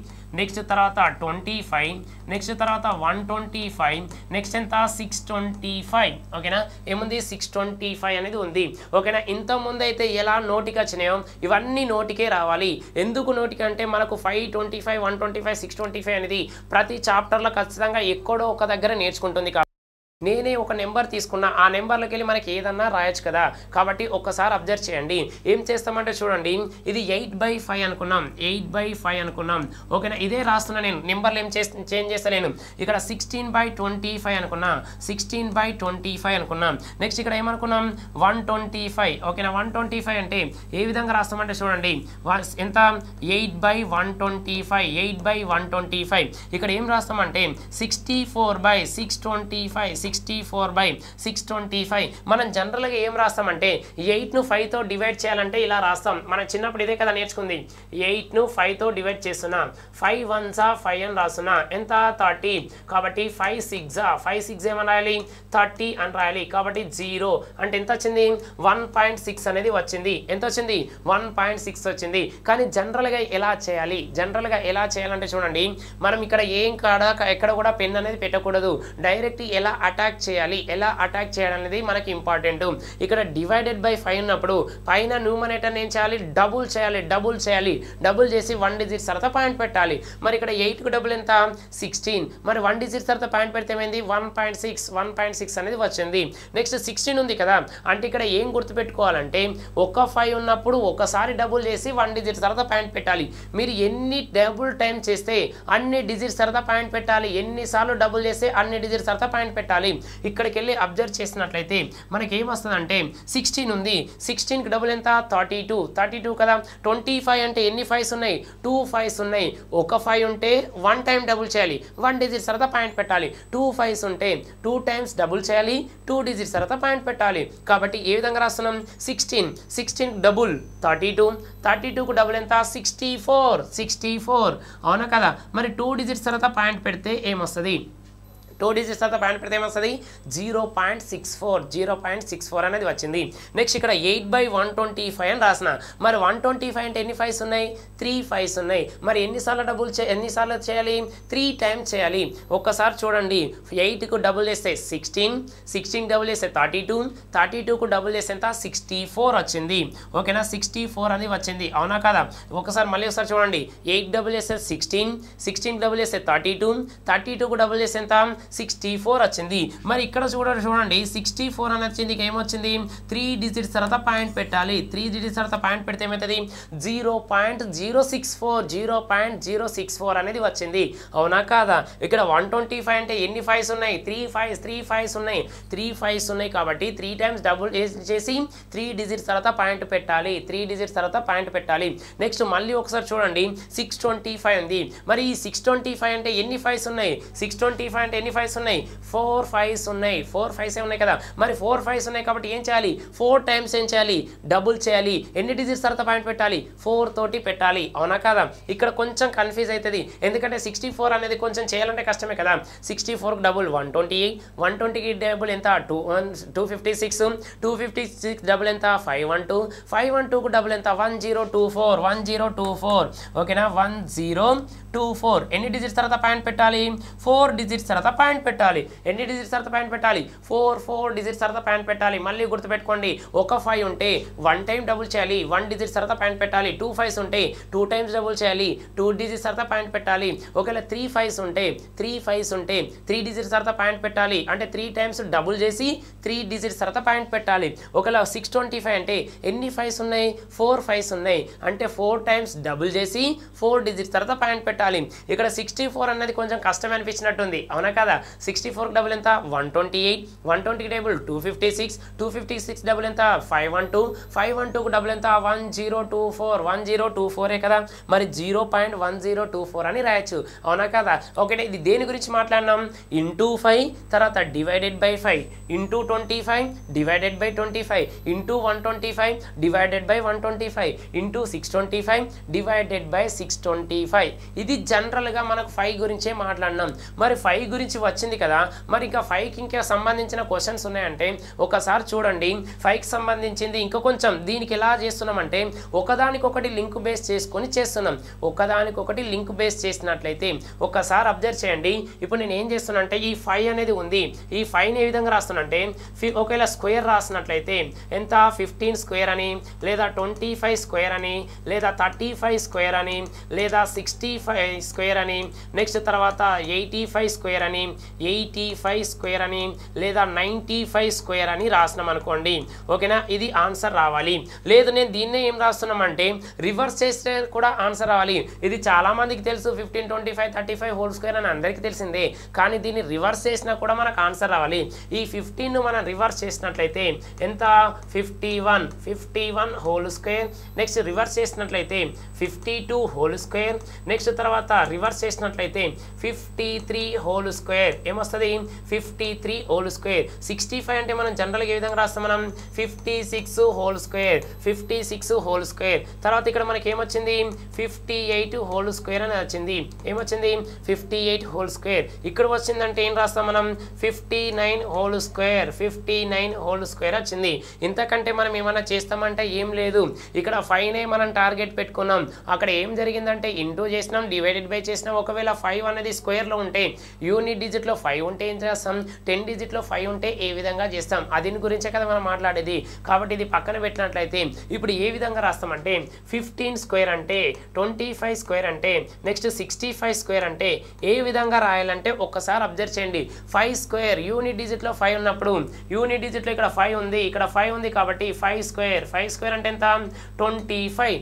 Speaker 1: నెక్స్ట్ తర్వాత ట్వంటీ ఫైవ్ నెక్స్ట్ తర్వాత వన్ ట్వంటీ ఫైవ్ నెక్స్ట్ ఎంత? Six twenty five. ఓకేనా? ఏముంది? సిక్స్ ట్వంటీ ఫైవ్ అనేది ఉంది. ఓకేనా? ఇంత ముందు అయితే ఎలా నోటికి వచ్చినాయో ఇవన్నీ నోటికే రావాలి. ఎందుకు నోటికి అంటే మనకు five twenty five one twenty five six twenty five అనేది ప్రతి చాప్టర్లో ఖచ్చితంగా ఎక్కడో ఒక దగ్గర నేర్చుకుంటుంది నేనే ఒక నెంబర్ తీసుకున్నా ఆ నెంబర్లోకి వెళ్ళి మనకి ఏదన్నా రాయొచ్చు కదా. కాబట్టి ఒక్కసారి అబ్జర్వ్ చేయండి. ఏం చేస్తామంటే చూడండి ఇది ఎయిట్ బై ఫైవ్ అనుకున్నాం ఎయిట్ బై ఫైవ్ అనుకున్నాం. ఓకేనా? ఇదే రాస్తున్నా నేను నెంబర్లు ఏం చేస్త చేంజ్ చేస్తలేను. ఇక్కడ సిక్స్టీన్ బై ట్వంటీ ఫైవ్ అనుకున్నా సిక్స్టీన్ బై ట్వంటీ ఫైవ్ అనుకున్నాం. నెక్స్ట్ ఇక్కడ ఏమనుకున్నాం? One twenty five. ఓకేనా? వన్ ట్వంటీ ఫైవ్ అంటే ఏ విధంగా రాస్తామంటే చూడండి ఎంత? Eight by one twenty five eight by one twenty five. ఇక్కడ ఏం రాస్తామంటే sixty four by six twenty five sixty four by six twenty five మనం జనరల్గా ఏం రాస్తామంటే ఎయిట్ను ఫైవ్తో డివైడ్ చేయాలంటే ఇలా రాస్తాం. మనం చిన్నప్పుడు ఇదే కదా నేర్చుకుంది. ఎయిట్ను ఫైవ్తో డివైడ్ చేస్తున్నా. ఫైవ్ వన్సా ఫైవ్ అని రాస్తున్నా. ఎంత? థర్టీ కాబట్టి ఫైవ్ సిక్సా ఫైవ్ సిక్స్ ఏమని రాయాలి? థర్టీ అని రాయాలి. కాబట్టి జీరో అంటే ఎంత వచ్చింది? వన్ పాయింట్ సిక్స్ అనేది వచ్చింది. ఎంత వచ్చింది? వన్ పాయింట్ సిక్స్ వచ్చింది. కానీ జనరల్గా ఎలా చేయాలి? జనరల్గా ఎలా చేయాలంటే చూడండి. మనం ఇక్కడ ఏం కాడ ఎక్కడ కూడా పెన్ అనేది పెట్టకూడదు. డైరెక్ట్ ఎలా అటాక్ చేయాలి. ఎలా అటాక్ చేయాలి అనేది మనకి ఇంపార్టెంట్ ఇక్కడ డివైడెడ్ బై ఫైవ్ ఉన్నప్పుడు పైన న్యూమనేటర్ని ఏం చేయాలి? డబుల్ చేయాలి డబుల్ చేయాలి. డబుల్ చేసి వన్ డిజిట్ తర్వాత పాయింట్ పెట్టాలి. మరి ఇక్కడ ఎయిట్కు డబుల్ ఎంత? సిక్స్టీన్ మరి వన్ డిజిట్ తర్వాత పాయింట్ పెడితే ఏమైంది? One point six one point six అనేది వచ్చింది. నెక్స్ట్ సిక్స్టీన్ ఉంది కదా. అంటే ఇక్కడ ఏం గుర్తుపెట్టుకోవాలంటే ఒక ఫైవ్ ఉన్నప్పుడు ఒకసారి డబుల్ చేసి వన్ డిజిట్ తర్వాత పాయింట్ పెట్టాలి. మీరు ఎన్ని డబుల్ టైం చేస్తే అన్ని డిజిట్స్ తర్వాత పాయింట్ పెట్టాలి. ఎన్నిసార్లు డబుల్ చేస్తే అన్ని డిజిట్స్ తర్వాత పాయింట్ పెట్టాలి. చేయాలి. ఇక్కడికి వెళ్ళి అబ్జర్వ్ చేసినట్లయితే మనకి ఏమొస్తుందంటే సిక్స్టీన్ ఉంది సిక్స్టీన్కి డబుల్ ఎంత? థర్టీ టూ థర్టీ టూ కదా? ట్వంటీ ఫైవ్ అంటే ఎన్ని ఫైవ్స్ ఉన్నాయి? టూ ఫైవ్స్ ఉన్నాయి. ఒక ఫైవ్ ఉంటే వన్ టైం డబుల్ చేయాలి. వన్ డిజిట్ తర్వాత పాయింట్ పెట్టాలి. టూ ఫైవ్స్ ఉంటే టూ టైమ్స్ డబుల్ చేయాలి. టూ డిజిట్స్ తర్వాత పాయింట్ పెట్టాలి. కాబట్టి ఏ విధంగా రాస్తున్నాం? Sixteen sixteen double thirty two thirty టూకు double ఎంత? సిక్స్టీ ఫోర్ సిక్స్టీ ఫోర్ అవునా కదా? మరి టూ డిజిట్స్ తర్వాత పాయింట్ పెడితే ఏమొస్తుంది? టూ డిజిట్స్ తర్వాత పాయింట్ పెడితే ఏమొస్తుంది? Zero point six four. Zero point six four అనేది వచ్చింది. నెక్స్ట్ ఇక్కడ eight by one twenty five అని రాసిన. మరి వన్ ట్వంటీ ఫైవ్ అంటే ఎన్ని ఫైవ్స్ ఉన్నాయి? త్రీ ఫైవ్స్ ఉన్నాయి. మరి ఎన్నిసార్లు డబుల్ చే ఎన్నిసార్లు చేయాలి? త్రీ టైమ్స్ చేయాలి. ఒక్కసారి చూడండి. ఎయిట్కు డబుల్ చేస్తే సిక్స్టీన్. సిక్స్టీన్ డబుల్ చేస్తే థర్టీ టూ. థర్టీ టూకు డబుల్ చేస్తే ఎంత? సిక్స్టీ ఫోర్ వచ్చింది. ఓకేనా? సిక్స్టీ ఫోర్ అనేది వచ్చింది. అవునా కదా? ఒకసారి మళ్ళీ ఒకసారి చూడండి. ఎయిట్ డబుల్ చేస్తే సిక్స్టీన్. సిక్స్టీన్ డబుల్ చేస్తే థర్టీ టూ. థర్టీ టూకు డబుల్ చేస్తే ఎంత? సిక్స్టీ ఫోర్ వచ్చింది. మరి ఇక్కడ చూడండి చూడండి సిక్స్టీ ఫోర్ అని వచ్చింది ఏమొచ్చింది? త్రీ డిజిట్స్ తర్వాత పాయింట్ పెట్టాలి. త్రీ డిజిట్స్ తర్వాత పాయింట్ పెడితే ఏమవుతుంది? Zero point zero six four zero point zero six four అనేది వచ్చింది. అవునా కాదా? ఇక్కడ వన్ ట్వంటీ ఫైవ్ అంటే ఎన్ని ఫైవ్స్ ఉన్నాయి? త్రీ ఫైవ్స్ త్రీ ఫైవ్స్ ఉన్నాయి. త్రీ ఫైవ్స్ ఉన్నాయి కాబట్టి త్రీ టైమ్స్ డబుల్ చేసి త్రీ డిజిట్స్ తర్వాత పాయింట్ పెట్టాలి. త్రీ డిజిట్స్ తర్వాత పాయింట్ పెట్టాలి. నెక్స్ట్ మళ్ళీ ఒకసారి చూడండి. సిక్స్ ట్వంటీ ఫైవ్ ఉంది. మరి ఈ సిక్స్ ట్వంటీ ఫైవ్ అంటే ఎన్ని ఫైవ్స్ ఉన్నాయి? సిక్స్ ట్వంటీ ఫైవ్ అంటే ఎన్ని ఫైవ్ ఫైవ్స్ ఉన్నాయి. ఫోర్ ఫైవ్స్ ఉన్నాయి. ఫోర్ ఫైవ్స్ ఉన్నాయి కదా? మరి ఫోర్ ఫైవ్స్ ఉన్నాయి కాబట్టి ఏం చేయాలి? ఫోర్ టైమ్స్ ఏం చేయాలి? డబుల్ చేయాలి. ఎన్ని డిజిట్స్ తర్వాత పాయింట్ పెట్టాలి? ఫోర్ తోటి పెట్టాలి. అవునా కదా? ఇక్కడ కొంచెం కన్ఫ్యూజ్ అవుతుంది ఎందుకంటే సిక్స్టీ ఫోర్ అనేది కొంచెం చేయాలంటే కష్టమే కదా. సిక్స్టీ ఫోర్కి డబుల్ వన్ ట్వంటీ వన్ ట్వంటీకి డబుల్ ఎంత? Two one two fifty six two fifty six double ఎంత five one two five one టూకు double ఎంత one zero two four one zero two four ఓకేనా వన్ జీరో టూ ఫోర్. ఎన్ని digits తర్వాత point పెట్టాలి? Four digits తర్వాత point పెట్టాలి. ఎన్ని digits తర్వాత పాయింట్ పెట్టాలి? ఫోర్ ఫోర్ డిజిట్స్ తర్వాత పాయింట్ పెట్టాలి. మళ్ళీ గుర్తుపెట్టుకోండి ఒక ఫైవ్ ఉంటే వన్ టైం డబుల్ చేయాలి వన్ డిజిట్స్ తర్వాత పాయింట్ పెట్టాలి టూ ఫైవ్స్ ఉంటే టూ టైమ్స్ డబుల్ చేయాలి టూ డిజిట్స్ తర్వాత పాయింట్ పెట్టాలి. ఒకవేళ త్రీ ఫైవ్స్ ఉంటే త్రీ ఫైవ్స్ ఉంటే త్రీ డిజిట్స్ తర్వాత పాయింట్ పెట్టాలి. అంటే త్రీ టైమ్స్ డబుల్ చేసి త్రీ డిజిట్స్ తర్వాత పాయింట్ పెట్టాలి. ఒకవేళ సిక్స్ ట్వంటీ ఫైవ్ అంటే ఎన్ని ఫైవ్స్ ఉన్నాయి? ఫోర్ ఫైవ్స్ ఉన్నాయి. అంటే ఫోర్ టైమ్స్ డబుల్ చేసి ఫోర్ డిజిట్స్ తర్వాత పాయింట్ పెట్టాలి. ఇక్కడ సిక్స్టీ ఫోర్ అన్నది కొంచెం కష్టం అనిపించినట్టుంది. అవునా కదా? సిక్స్టీ ఫోర్ డబుల్ ఎంత? One twenty eight one twenty double two fifty six two fifty six double ఎంత five one two five one టూకు double ఎంత one zero two four one zero two ఫోరే కదా? మరి zero point one zero two four అని రాయొచ్చు. అవునా కదా? Okay ఇది దేని గురించి మాట్లాడినాం? ఇంటూ ఫైవ్ తర్వాత divided by five into twenty five divided by twenty five into one twenty five divided by one twenty five into six twenty five divided by six twenty five ఇది జనరల్గా మనకు five గురించే మాట్లాడినాం. మరి five గురించి వచ్చింది కదా మరి ఇంకా ఫైవ్కి ఇంకా సంబంధించిన క్వశ్చన్స్ ఉన్నాయంటే ఒకసారి చూడండి. ఫైవ్కి సంబంధించింది ఇంకా కొంచెం దీనికి ఎలా చేస్తున్నామంటే ఒకదానికొకటి లింక్ బేస్ చేసుకొని చేస్తున్నాం. ఒకదానికొకటి లింక్ బేస్ చేసినట్లయితే ఒకసారి అబ్జర్వ్ చేయండి. ఇప్పుడు నేను ఏం చేస్తున్నా అంటే ఈ ఫైవ్ అనేది ఉంది. ఈ ఫైవ్ని ఏ విధంగా రాస్తున్నంటే ఫి- ఒకవేళ స్క్వేర్ రాసినట్లయితే ఎంత? ఫిఫ్టీన్ స్క్వేర్ అని లేదా ట్వంటీ ఫైవ్ స్క్వేర్ అని లేదా థర్టీ ఫైవ్ స్క్వేర్ అని లేదా సిక్స్టీ ఫైవ్ స్క్వేర్ అని నెక్స్ట్ తర్వాత ఎయిటీ ఫైవ్ స్క్వేర్ అని ఎయిటీ ఫైవ్ స్క్వేర్ అని లేదా నైంటీ ఫైవ్ స్క్వేర్ అని రాసినాం అనుకోండి. ఓకేనా? ఇది ఆన్సర్ రావాలి. లేదు నేను దీన్నే ఏం రాస్తున్నామంటే రివర్స్ చేస్తే కూడా ఆన్సర్ రావాలి. ఇది చాలా మందికి తెలుసు fifteen twenty five thirty five whole square అని అందరికీ తెలిసిందే. కానీ దీన్ని రివర్స్ చేసినా కూడా మనకు ఆన్సర్ రావాలి. ఈ ఫిఫ్టీన్ మనం రివర్స్ చేసినట్లయితే ఎంత? Fifty one. Fifty one whole square. Next reverse చేసినట్లయితే fifty two whole square. Next తర్వాత రివర్స్ చేసినట్లయితే ఫిఫ్టీ త్రీ హోల్ స్క్వేర్ ఏమొస్తుంది? Fifty three whole square sixty five అంటే మనం జనరల్గా ఏ విధంగా రాస్తాం మనం? Fifty six whole square fifty six whole square తర్వాత ఇక్కడ మనకి ఏమొచ్చింది? ఫిఫ్టీ ఎయిట్ హోల్ స్క్వేర్ అని వచ్చింది. ఏమొచ్చింది? ఫిఫ్టీ ఎయిట్ హోల్ స్క్వేర్ ఇక్కడ వచ్చిందంటే ఏం రాస్తాం మనం? Fifty nine whole square fifty nine whole square వచ్చింది. ఇంతకంటే మనం ఏమైనా చేస్తామంటే ఏం లేదు. ఇక్కడ ఫైవ్ మనం టార్గెట్ పెట్టుకున్నాం. అక్కడ ఏం జరిగిందంటే ఇంటూ చేసినాం డివైడెడ్ బై చేసిన ఒకవేళ ఫైవ్ అనేది స్క్వేర్లో ఉంటే యూనిట్ డిజిట్లో ఫైవ్ ఉంటే ఏం చేస్తాం? టెన్ డిజిట్లో ఫైవ్ ఉంటే ఏ విధంగా చేస్తాం? దీని గురించే కదా మనం మాట్లాడేది. కాబట్టి ఇది పక్కన పెట్టినట్లయితే ఇప్పుడు ఏ విధంగా రాస్తామంటే ఫిఫ్టీన్ స్క్వేర్ అంటే ట్వంటీ ఫైవ్ స్క్వేర్ అంటే నెక్స్ట్ సిక్స్టీ ఫైవ్ స్క్వేర్ అంటే ఏ విధంగా రాయాలంటే ఒక్కసారి అబ్జర్వ్ చేయండి. ఫైవ్ స్క్వేర్ యూనిట్ డిజిట్లో ఫైవ్ ఉన్నప్పుడు యూనిట్ డిజిట్లో ఇక్కడ ఫైవ్ ఉంది ఇక్కడ ఫైవ్ ఉంది కాబట్టి ఫైవ్ స్క్వేర్ ఫైవ్ స్క్వేర్ అంటే ఎంత? ట్వంటీ ఫైవ్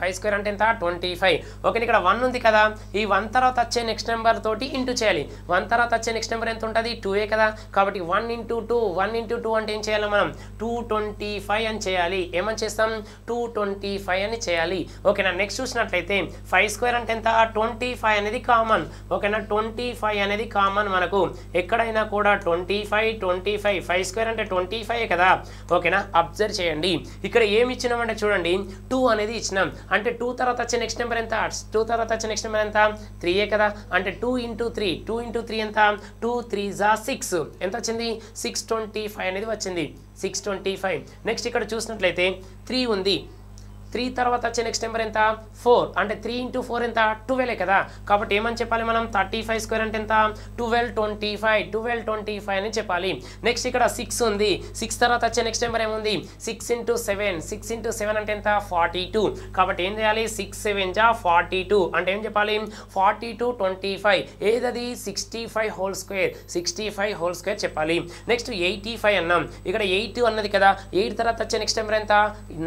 Speaker 1: ఫైవ్ స్క్వేర్ అంటే ఎంత? Twenty five. ఓకే ఇక్కడ వన్ ఉంది కదా. ఈ వన్ తర్వాత వచ్చే నెక్స్ట్ నెంబర్ తోటి ఇంటూ చేయాలి. వన్ తర్వాత వచ్చే నెక్స్ట్ నెంబర్ ఎంత ఉంటుంది? టూ ఏ కదా. కాబట్టి one into two one into two అంటే ఏం చేయాలి మనం? టూ ట్వంటీ ఫైవ్ అని చేయాలి. ఏమని చేస్తాం? టూ ట్వంటీ ఫైవ్ అని చేయాలి. ఓకేనా నెక్స్ట్ చూసినట్లయితే ఫైవ్ స్క్వేర్ అంటే ఎంత? ట్వంటీ ఫైవ్ అనేది కామన్. ఓకేనా ట్వంటీ ఫైవ్ అనేది కామన్ మనకు. ఎక్కడైనా కూడా twenty five twenty five. Five square అంటే ట్వంటీ ఫైవ్ కదా. ఓకేనా అబ్జర్వ్ చేయండి. ఇక్కడ ఏమి ఇచ్చినామంటే చూడండి. టూ అనేది ఇచ్చినాం. అంటే టూ తర్వాత వచ్చే నెక్స్ట్ నెంబర్ ఎంత? టూ తర్వాత వచ్చే నెక్స్ట్ నెంబర్ ఎంత? త్రీయే కదా? అంటే two into three two into three ఎంత? టూ త్రీ జా సిక్స్ ఎంత వచ్చింది? సిక్స్ ట్వంటీ ఫైవ్ అనేది వచ్చింది. సిక్స్ ట్వంటీ ఫైవ్ నెక్స్ట్ ఇక్కడ చూసినట్లయితే త్రీ ఉంది. త్రీ తర్వాత వచ్చే నెక్స్ట్ నెంబర్ ఎంత? ఫోర్ అంటే త్రీ ఇంటూ ఫోర్ ఎంత? ట్వెల్వ్ కదా. కాబట్టి ఏమని చెప్పాలి మనం? థర్టీ ఫైవ్ స్క్వేర్ అంటే ఎంత? Twelve twenty five twelve twenty five అని చెప్పాలి. నెక్స్ట్ ఇక్కడ సిక్స్ ఉంది. సిక్స్ తర్వాత వచ్చే నెక్స్ట్ నెంబర్ ఏముంది? Six into seven six into seven అంటే ఎంత? ఫార్టీ టూ కాబట్టి ఏం చేయాలి? సిక్స్ సెవెన్ జా ఫార్టీ టూ అంటే ఏం చెప్పాలి? ఫార్టీ టూ ట్వంటీ ఫైవ్ ఏదది? Sixty five whole square sixty five whole square చెప్పాలి. నెక్స్ట్ ఎయిటీ ఫైవ్ అన్నాం. ఇక్కడ ఎయిట్ అన్నది కదా. ఎయిట్ తర్వాత వచ్చే నెక్స్ట్ నెంబర్ ఎంత?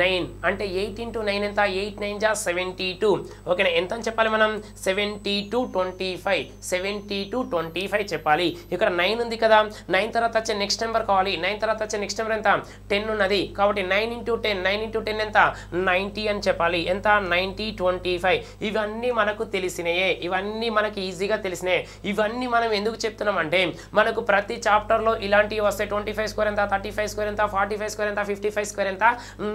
Speaker 1: నైన్ అంటే ఎయిట్ ఇంటూ నైన్ ఎంత? ఎయిట్ నైన్ జా సెవెంటీ టూ ఓకేనా ఎంత అని చెప్పాలి మనం? Seventy two twenty five seventy two twenty five చెప్పాలి. ఇక్కడ నైన్ ఉంది కదా? నైన్ తర్వాత వచ్చే నెక్స్ట్ నెంబర్ కావాలి. నైన్ తర్వాత వచ్చే నెక్స్ట్ నెంబర్ ఎంత? టెన్ ఉన్నది. కాబట్టి nine into ten nine into ten ఎంత? నైంటీ అని చెప్పాలి. ఎంత? నైంటీ ట్వంటీ ఫైవ్ ఇవన్నీ మనకు తెలిసినాయే. ఇవన్నీ మనకి ఈజీగా తెలిసినాయి. ఇవన్నీ మనం ఎందుకు చెప్తున్నాం అంటే మనకు ప్రతి చాప్టర్లో ఇలాంటివి వస్తాయి. ట్వంటీ ఫైవ్ స్క్వేర్ ఎంత? థర్టీ ఫైవ్ స్క్వేర్ ఎంత? ఫార్టీ ఫైవ్ స్క్వేర్ ఎంత? ఫిఫ్టీ ఫైవ్ స్క్వేర్ ఎంత?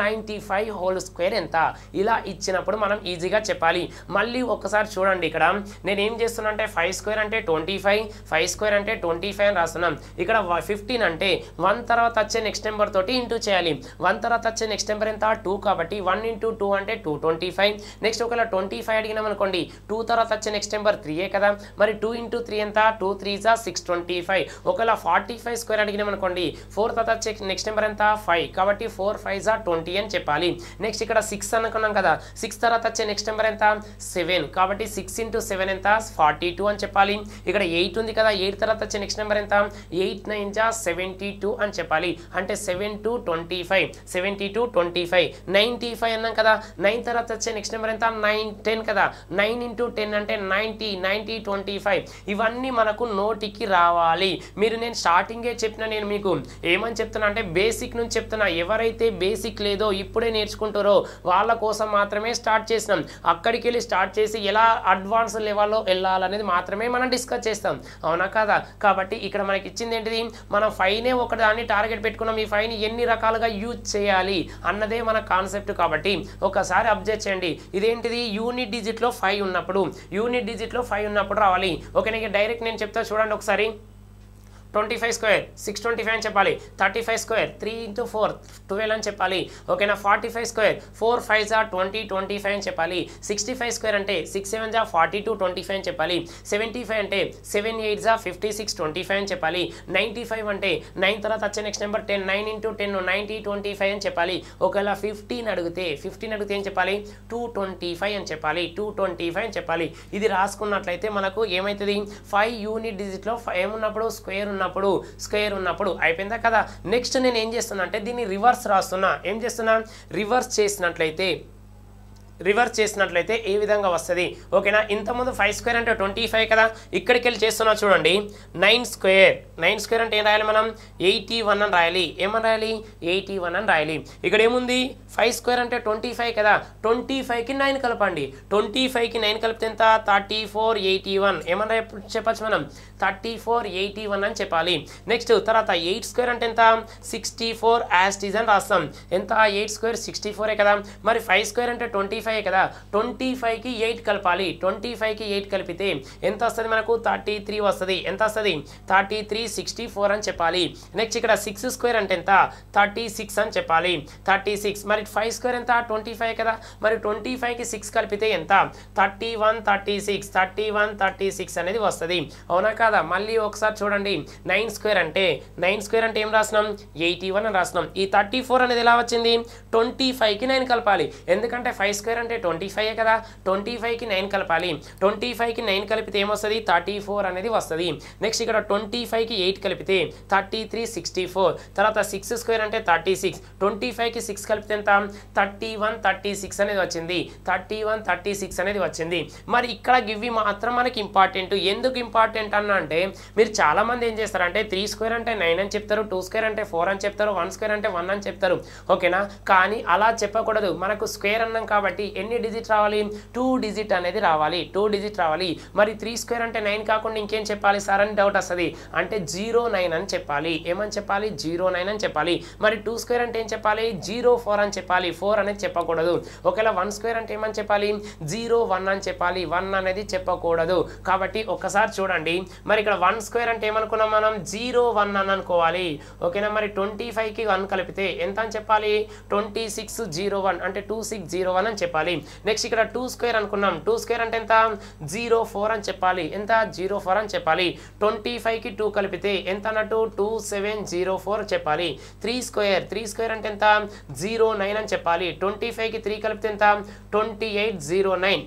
Speaker 1: నైంటీ ఫైవ్ హోల్ స్క్వేర్ ఎంత? ఇలా ఇచ్చినప్పుడు మనం ఈజీగా చెప్పాలి. మళ్ళీ ఒకసారి చూడండి ఇక్కడ. నేను ఏం చేస్తున్నా అంటే ఫైవ్ స్క్వేర్ అంటే ట్వంటీ ఫైవ్ ఫైవ్ స్క్వేర్ అంటే ట్వంటీ ఫైవ్ అని రాస్తున్నాం. ఇక్కడ ఫిఫ్టీన్ అంటే వన్ తర్వాత వచ్చే నెక్స్ట్ నెంబర్ తోటి ఇంటూ చేయాలి. వన్ తర్వాత వచ్చే నెక్స్ట్ నెంబర్ ఎంత? టూ కాబట్టి వన్ ఇంటూ టూ అంటే టూ ట్వంటీ ఫైవ్ నెక్స్ట్ ఒకవేళ ట్వంటీ ఫైవ్ అడిగినాం అనుకోండి టూ తర్వాత వచ్చే నెక్స్ట్ నెంబర్ త్రీయే కదా? మరి టూ ఇంటూ త్రీ ఎంత? టూ త్రీ జా సిక్స్ ట్వంటీ ఫైవ్ ఒకవేళ ఫార్టీ ఫైవ్ స్క్వేర్ అడిగినాం అనుకోండి ఫోర్ తర్వాత వచ్చే నెక్స్ట్ నెంబర్ ఎంత? ఫైవ్ కాబట్టి ఫోర్ ఫైవ్ జా ట్వంటీ అని చెప్పాలి. నెక్స్ట్ ఇక్కడ సిక్స్ అనుకున్నాం కదా. సిక్స్ తర్వాత వచ్చే నెక్స్ట్ నెంబర్ ఎంత? సెవెన్ కాబట్టి సిక్స్ ఇంటూ సెవెన్ ఎంత? ఫార్టీ టూ అని చెప్పాలి. ఇక్కడ ఎయిట్ ఉంది కదా. ఎయిట్ తర్వాత వచ్చే నెక్స్ట్ నెంబర్ ఎంత? ఎయిట్ నైన్ జా సెవెంటీ టూ అని చెప్పాలి. అంటే seven two twenty five seventy two twenty five ninety five అన్నాం కదా. నైన్ తర్వాత వచ్చే నెక్స్ట్ నెంబర్ ఎంత? నైన్ టెన్ కదా. నైన్ ఇంటూ టెన్ అంటే నైంటీ నైంటీ ట్వంటీ ఫైవ్ ఇవన్నీ మనకు నోటికి రావాలి. మీరు నేను స్టార్టింగే చెప్పిన నేను మీకు ఏమని చెప్తున్నా అంటే బేసిక్ నుంచి చెప్తున్నా. ఎవరైతే బేసిక్ లేదో ఇప్పుడే నేర్చుకుంటారో వాళ్ళ కోసం మాత్రమే స్టార్ట్ చేసినాం. అక్కడికి వెళ్ళి స్టార్ట్ చేసి ఎలా అడ్వాన్స్ లెవెల్లో వెళ్ళాలనేది మాత్రమే మనం డిస్కస్ చేస్తాం. అవునా కదా? కాబట్టి ఇక్కడ మనకి ఇచ్చింది ఏంటిది? మనం ఫైనే ఒక దాన్ని టార్గెట్ పెట్టుకున్నాం. ఈ ఫైన్ ఎన్ని రకాలుగా యూజ్ చేయాలి అన్నదే మన కాన్సెప్ట్ కాబట్టి ఒకసారి అబ్జర్వ్ చేయండి. ఇదేంటిది? యూనిట్ డిజిట్లో ఫైవ్ ఉన్నప్పుడు యూనిట్ డిజిట్లో ఫైవ్ ఉన్నప్పుడు రావాలి. ఓకే నీకు డైరెక్ట్ నేను చెప్తా చూడండి ఒకసారి. Twenty five square six twenty five అని చెప్పాలి. Thirty five square three into four twelve అని చెప్పాలి. ఓకేనా? Forty five square four five జా ట్వంటీ ట్వంటీ ఫైవ్ అని చెప్పాలి. సిక్స్టీ ఫైవ్ స్క్వేర్ అంటే సిక్స్ సెవెన్ జా ఫార్టీ టూ ట్వంటీ ఫైవ్ అని చెప్పాలి. సెవెంటీ ఫైవ్ అంటే సెవెన్ ఎయిట్ జా ఫిఫ్టీ సిక్స్ ట్వంటీ ఫైవ్ అని చెప్పాలి. నైంటీ ఫైవ్ అంటే నైన్ తర్వాత వచ్చే next number ten nine into ten ninety twenty five అని చెప్పాలి. ఒకవేళ ఫిఫ్టీన్ అడిగితే ఫిఫ్టీన్ అడిగితే ఏం చెప్పాలి? టూ ట్వంటీ ఫైవ్ అని చెప్పాలి. టూ ట్వంటీ ఫైవ్ అని చెప్పాలి. ఇది రాసుకున్నట్లయితే మనకు ఏమవుతుంది ఫైవ్ యూనిట్ డిజిట్లో ఏమున్నప్పుడు స్క్వేర్ ఉన్నప్పుడు స్క్వేర్ ఉన్నప్పుడు అయిపోయిందా కదా? నెక్స్ట్ నేను ఏం చేస్తున్నా అంటే దీన్ని రివర్స్ రాస్తున్నా. ఏం చేస్తున్నా? రివర్స్ చేసినట్లయితే రివర్స్ చేసినట్లయితే ఏ విధంగా వస్తుంది? ఓకేనా? ఇంతకుముందు ఫైవ్ స్క్వేర్ అంటే ట్వంటీ ఫైవ్ కదా? ఇక్కడికి వెళ్ళి చేస్తున్నా చూడండి. Nine square. నైన్ స్క్వేర్ అంటే ఏం రాయాలి మనం? ఎయిటీ వన్ అని రాయాలి. ఏమని రాయాలి? ఎయిటీ వన్ అని రాయాలి. ఇక్కడ ఏముంది? ఫైవ్ స్క్వేర్ అంటే ట్వంటీ ఫైవ్ కదా? ట్వంటీ ఫైవ్కి నైన్ కలపండి. ట్వంటీ ఫైవ్కి నైన్ కలిపితే ఎంత? Thirty four eighty one. ఏమని చెప్పచ్చు మనం? థర్టీ ఫోర్ ఎయిటీ వన్ అని చెప్పాలి. నెక్స్ట్ తర్వాత ఎయిట్ స్క్వేర్ అంటే ఎంత? సిక్స్టీ ఫోర్ యాస్టీజ్ అని రాస్తాం. ఎంత? ఎయిట్ స్క్వేర్ సిక్స్టీ ఫోరే కదా? మరి ఫైవ్ స్క్వేర్ అంటే ట్వంటీ ఫైవ్ కదా? ట్వంటీ ఫైవ్కి ఎయిట్ కలపాలి. ట్వంటీ ఫైవ్కి ఎయిట్ కలిపితే ఎంత వస్తుంది మనకు? థర్టీ త్రీ వస్తుంది. ఎంత వస్తుంది? థర్టీ త్రీ సిక్స్టీ ఫోర్ అని చెప్పాలి. నెక్స్ట్ ఇక్కడ సిక్స్ స్క్వేర్ అంటే ఎంత? థర్టీ సిక్స్ అని చెప్పాలి. Thirty six. మరి ఫైవ్ స్క్వేర్ ఎంత? ట్వంటీ ఫైవ్ కదా? మరి ట్వంటీ ఫైవ్కి సిక్స్ కలిపితే ఎంత? Thirty one thirty six. Thirty one thirty six అనేది వస్తుంది. అవునా కాదా? మళ్ళీ ఒకసారి చూడండి. నైన్ స్క్వేర్ అంటే నైన్ స్క్వేర్ అంటే ఏం రాసినాం? ఎయిటీ వన్ అని రాసినాం. ఈ థర్టీ ఫోర్ అనేది ఎలా వచ్చింది? ట్వంటీ ఫైవ్కి నైన్ కలపాలి. ఎందుకంటే ఫైవ్ స్క్వేర్ అంటే ట్వంటీ ఫైవ్ కదా? ట్వంటీ ఫైవ్కి నైన్ కలపాలి. ట్వంటీ ఫైవ్కి నైన్ కలిపితే ఏమొస్తుంది? థర్టీ ఫోర్ అనేది వస్తుంది. నెక్స్ట్ ఇక్కడ ట్వంటీ ఫైవ్కి ఎయిట్ కలిపితే థర్టీ త్రీ సిక్స్టీ ఫోర్. తర్వాత సిక్స్ స్క్వేర్ అంటే థర్టీ సిక్స్. ట్వంటీ ఫైవ్కి సిక్స్ కలిపితే ఎంత? థర్టీ వన్ థర్టీ సిక్స్ అనేది వచ్చింది. థర్టీ వన్ థర్టీ సిక్స్ అనేది వచ్చింది. మరి ఇక్కడ గివ్వి మాత్రం మనకి ఇంపార్టెంట్ ఎందుకు ఇంపార్టెంట్ అన్న అంటే మీరు చాలామంది ఏం చేస్తారంటే త్రీ స్క్వేర్ అంటే నైన్ అని చెప్తారు టూ స్క్వేర్ అంటే ఫోర్ అని చెప్తారు వన్ స్క్వేర్ అంటే వన్ అని చెప్తారు. ఓకేనా? కానీ అలా చెప్పకూడదు. మనకు స్క్వేర్ అన్నాం కాబట్టి ఎన్ని డిజిట్ రావాలి? టూ డిజిట్ అనేది రావాలి. టూ డిజిట్ రావాలి. మరి త్రీ స్క్వేర్ అంటే నైన్ కాకుండా ఇంకేం చెప్పాలి సార్ అని డౌట్ వస్తుంది. అంటే జీరో నైన్ అని చెప్పాలి. ఏమని చెప్పాలి? జీరో నైన్ అని చెప్పాలి. మరి టూ స్క్వేర్ అంటే ఏం చెప్పాలి? జీరో ఫోర్ అని చెప్పాలి. ఫోర్ అనేది చెప్పకూడదు. ఒకవేళ వన్ స్క్వేర్ అంటే ఏమని చెప్పాలి? జీరో వన్ అని చెప్పాలి. వన్ అనేది చెప్పకూడదు. కాబట్టి ఒక్కసారి చూడండి. మరి ఇక్కడ వన్ స్క్వేర్ అంటే ఏమనుకున్నాం మనం? జీరో వన్ అని అనుకోవాలి. ఓకేనా? మరి ట్వంటీ ఫైవ్కి వన్ కలిపితే ఎంత అని చెప్పాలి? ట్వంటీ సిక్స్ జీరో వన్ అంటే టూ సిక్స్ జీరో వన్ అని చెప్పాలి. నెక్స్ట్ ఇక్కడ టూ స్క్వేర్ అనుకున్నాం. టూ స్క్వేర్ అంటే ఎంత? జీరో ఫోర్ అని చెప్పాలి. ఎంత? జీరో ఫోర్ అని చెప్పాలి. ట్వంటీ ఫైవ్కి టూ కలిపితే ఎంత అన్నట్టు? టూ సెవెన్ జీరో ఫోర్ చెప్పాలి. త్రీ స్క్వేర్ త్రీ స్క్వేర్ అంటే ఎంత? జీరో నైన్ అని చెప్పాలి. ట్వంటీ ఫైవ్కి త్రీ కలిపితే ఎంత? ట్వంటీ ఎయిట్ జీరో నైన్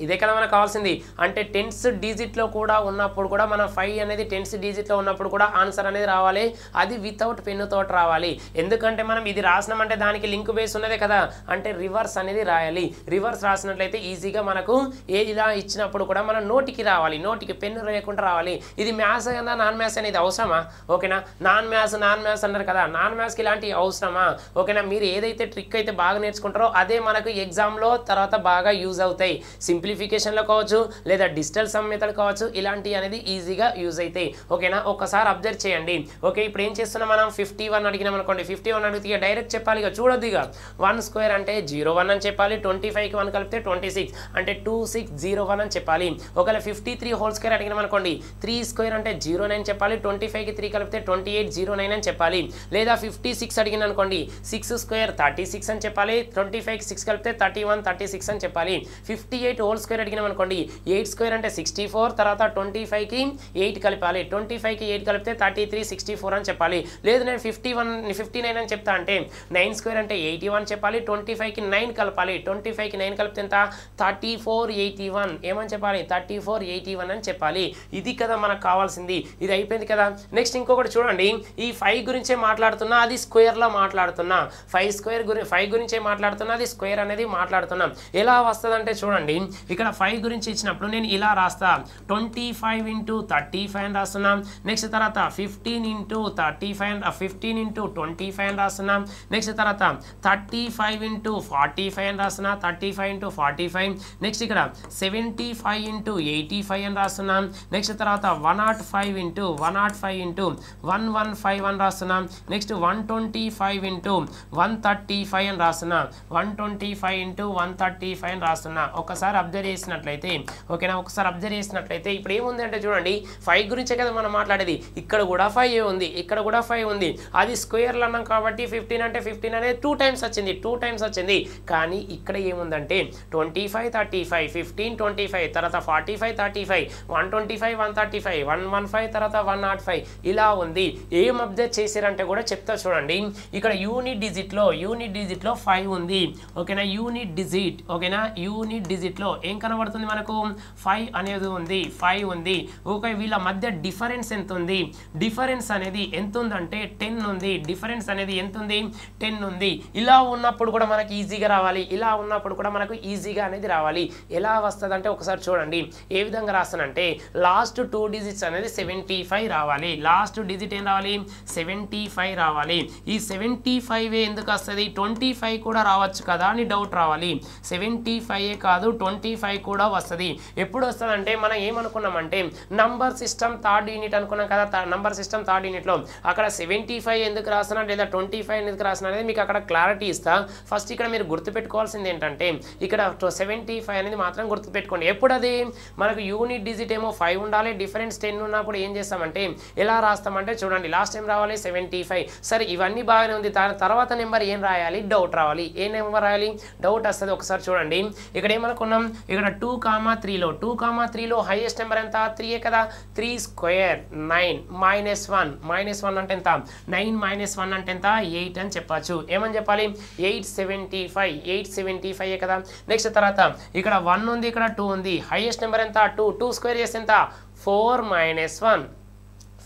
Speaker 1: ఇదే కదా మనకు కావాల్సింది? అంటే టెన్స్ డిజిట్లో కూడా ఉన్నప్పుడు కూడా మన ఫైవ్ అనేది టెన్స్ డిజిట్లో ఉన్నప్పుడు కూడా ఆన్సర్ అనేది రావాలి. అది వితౌట్ పెన్నుతో రావాలి. ఎందుకంటే మనం ఇది రాసినామంటే దానికి లింక్ బేస్ ఉన్నదే కదా. అంటే రివర్స్ అనేది రాయాలి. రివర్స్ రాసినట్లయితే ఈజీగా మనకు ఏది ఇలా ఇచ్చినప్పుడు కూడా మనం నోటికి రావాలి. నోటికి పెన్ను లేకుండా రావాలి. ఇది మ్యాథ్స్ కదా నాన్ మ్యాథ్స్ అనేది అవసరమా? ఓకేనా? నాన్ మ్యాథ్స్ నాన్ మ్యాథ్స్ అన్నారు కదా. నాన్ మ్యాథ్స్కి ఇలాంటివి అవసరమా? ఓకేనా? మీరు ఏదైతే ట్రిక్ అయితే బాగా నేర్చుకుంటారో అదే మనకు ఎగ్జామ్లో తర్వాత బాగా యూజ్ అవుతాయి. సింపుల్ సింప్లిఫికేషన్లో కావచ్చు లేదా డిజిటల్ సమ్ మెథడ్ కావచ్చు ఇలాంటివి అనేది ఈజీగా యూజ్ అవుతాయి ఓకేనా? ఒకసారి అబ్జర్వ్ చేయండి. ఓకే ఇప్పుడు ఏం చేస్తున్నాం మనం? ఫిఫ్టీ వన్ అడిగినాం అనుకోండి. ఫిఫ్టీ వన్ అడిగితే డైరెక్ట్ చెప్పాలి ఇక. చూడొద్దు ఇక. వన్ స్క్వేర్ అంటే జీరో వన్ అని చెప్పాలి. ట్వంటీ ఫైవ్కి వన్ కలిపితే ట్వంటీ సిక్స్. అంటే టూ సిక్స్ జీరో వన్ అని చెప్పాలి. ఒకవేళ ఫిఫ్టీ త్రీ హోల్ స్క్వేర్ అడిగినాం అనుకోండి. త్రీ స్క్వేర్ అంటే జీరో నైన్ చెప్పాలి. ట్వంటీ ఫైవ్కి త్రీ కలిపితే ట్వంటీ ఎయిట్ జీరో నైన్ అని చెప్పాలి. లేదా ఫిఫ్టీ సిక్స్ అడిగిన అనుకోండి. సిక్స్ స్క్వేర్ థర్టీ సిక్స్ అని చెప్పాలి. ట్వంటీ ఫైవ్కి సిక్స్ కలిపితే థర్టీ వన్ థర్టీ సిక్స్ అని చెప్పాలి. ఫిఫ్టీ ఎయిట్ హోల్ స్క్వేర్ అడిగినాం అనుకోండి ఎయిట్ స్క్వేర్ అంటే సిక్స్టీ ఫోర్ తర్వాత ట్వంటీ ఫైవ్కి ఎయిట్ కలిపాలి. ట్వంటీ ఫైవ్కి ఎయిట్ కలిపితే థర్టీ త్రీ సిక్స్టీ ఫోర్ అని చెప్పాలి. లేదు నేను ఫిఫ్టీ వన్ ఫిఫ్టీ నైన్ అని చెప్తా అంటే నైన్ స్క్వేర్ అంటే ఎయిటీ వన్ చెప్పాలి ట్వంటీ ఫైవ్కి నైన్ కలపాలి. ట్వంటీ ఫైవ్కి నైన్ కలిపితే ఎంత? Thirty four eighty one. ఏమని చెప్పాలి? థర్టీ ఫోర్ ఎయిటీ వన్ అని చెప్పాలి. ఇది కదా మనకు కావాల్సింది. ఇది అయిపోయింది కదా. నెక్స్ట్ ఇంకొకటి చూడండి. ఈ ఫైవ్ గురించే మాట్లాడుతున్నా అది స్క్వేర్లో మాట్లాడుతున్నా. ఫైవ్ స్క్వేర్ గురి ఫైవ్ గురించే మాట్లాడుతున్నా అది స్క్వేర్ అనేది మాట్లాడుతున్నాం. ఎలా వస్తుందంటే చూడండి ఇక్కడ ఫైవ్ గురించి ఇచ్చినప్పుడు నేను ఇలా రాస్తా. Twenty five into thirty five అని రాస్తున్నాం. నెక్స్ట్ తర్వాత fifteen into thirty five fifteen into twenty five అని రాస్తున్నాం. నెక్స్ట్ తర్వాత thirty five into forty five అని రాస్తున్నా. Thirty five into forty five next ఇక్కడ seventy five into eighty five అని రాస్తున్నాం. నెక్స్ట్ తర్వాత one nought five into one nought five into one one five అని రాస్తున్నాం. Next one twenty five into one thirty five అని రాస్తున్నా. One twenty five into one thirty five అని రాస్తున్నా. ఒకసారి అబ్జర్వ్ చేసినట్లయితే ఓకేనా? ఒకసారి అబ్జర్వ్ చేసినట్లయితే ఇప్పుడు ఏముంది అంటే చూడండి ఫైవ్ గురించే కదా మనం మాట్లాడేది. ఇక్కడ కూడా ఫైవ్ ఉంది ఇక్కడ కూడా ఫైవ్ ఉంది. అది స్క్వేర్లు అన్నాం కాబట్టి ఫిఫ్టీన్ అంటే ఫిఫ్టీన్ అనేది టూ టైమ్స్ వచ్చింది టూ టైమ్స్ వచ్చింది. కానీ ఇక్కడ ఏముందంటే twenty five thirty five fifteen twenty five తర్వాత forty five thirty five one twenty five one thirty five one one five తర్వాత వన్ నాట్ ఫైవ్ ఇలా ఉంది. ఏం అబ్జర్వ్ చేశారంటే కూడా చెప్తా చూడండి. ఇక్కడ యూనిట్ డిజిట్లో యూనిట్ డిజిట్లో ఫైవ్ ఉంది. ఓకేనా? యూనిట్ డిజిట్ ఓకేనా? యూనిట్ డిజిట్లో ఏం కనబడుతుంది మనకు? ఫైవ్ అనేది ఉంది. ఫైవ్ ఉంది. ఓకే వీళ్ళ మధ్య డిఫరెన్స్ ఎంత ఉంది డిఫరెన్స్ అనేది ఎంత ఉందంటే టెన్ ఉంది. డిఫరెన్స్ అనేది ఎంత ఉంది టెన్ ఉంది. ఇలా ఉన్నప్పుడు కూడా మనకి ఈజీగా రావాలి. ఇలా ఉన్నప్పుడు కూడా మనకు ఈజీగా అనేది రావాలి. ఎలా వస్తుంది అంటే ఒకసారి చూడండి. ఏ విధంగా రాస్తానంటే లాస్ట్ టూ డిజిట్స్ అనేది సెవెంటీ ఫైవ్ రావాలి. లాస్ట్ డిజిట్ ఏం రావాలి? సెవెంటీ ఫైవ్ రావాలి. ఈ సెవెంటీ ఫైవ్ ఎందుకు వస్తుంది? ట్వంటీ ఫైవ్ కూడా రావచ్చు కదా అని డౌట్ రావాలి. సెవెంటీ ఫైవ్ కాదు ట్వంటీ ఫైవ్ కూడా వస్తుంది. ఎప్పుడు వస్తుంది అంటే మనం ఏమనుకున్నామంటే నంబర్ సిస్టమ్ థర్డ్ యూనిట్ అనుకున్నాం కదా నంబర్ సిస్టమ్ థర్డ్ యూనిట్లో అక్కడ సెవెంటీ ఫైవ్ ఎందుకు రాస్తున్నా లేదా ట్వంటీ ఫైవ్ ఎందుకు రాసినా అనేది మీకు అక్కడ క్లారిటీ ఇస్తా. ఫస్ట్ ఇక్కడ మీరు గుర్తుపెట్టుకోవాల్సింది ఏంటంటే ఇక్కడ సెవెంటీ ఫైవ్ అనేది మాత్రం గుర్తుపెట్టుకోండి. ఎప్పుడు అది? మనకు యూనిట్ డిజిట్ ఏమో ఫైవ్ ఉండాలి డిఫరెన్స్ టెన్ ఉన్నప్పుడు ఏం చేస్తామంటే ఎలా రాస్తామంటే చూడండి లాస్ట్ టైం రావాలి సెవెంటీ ఫైవ్ సరే ఇవన్నీ బాగానే ఉంది. దాని తర్వాత నెంబర్ ఏం రాయాలి? డౌట్ రావాలి. ఏ నెంబర్ రాయాలి? డౌట్ వస్తుంది. ఒకసారి చూడండి. ఇక్కడ ఏమనుకున్నాం? ఇక్కడ టూ కామా త్రీలో టూ కామా త్రీలో హైయెస్ట్ నెంబర్ ఎంత? త్రీయే కదా? Three square nine minus one minus one అంటే ఎంత? నైన్ మైనస్ వన్ అంటే ఎంత? ఎయిట్ అని చెప్పచ్చు. ఏమని చెప్పాలి? Eight seventy five eight seventy five కదా? నెక్స్ట్ తర్వాత ఇక్కడ వన్ ఉంది ఇక్కడ టూ ఉంది. హైయెస్ట్ నెంబర్ ఎంత? టూ టూ స్క్వేర్ చేస్తే ఎంత? Four minus one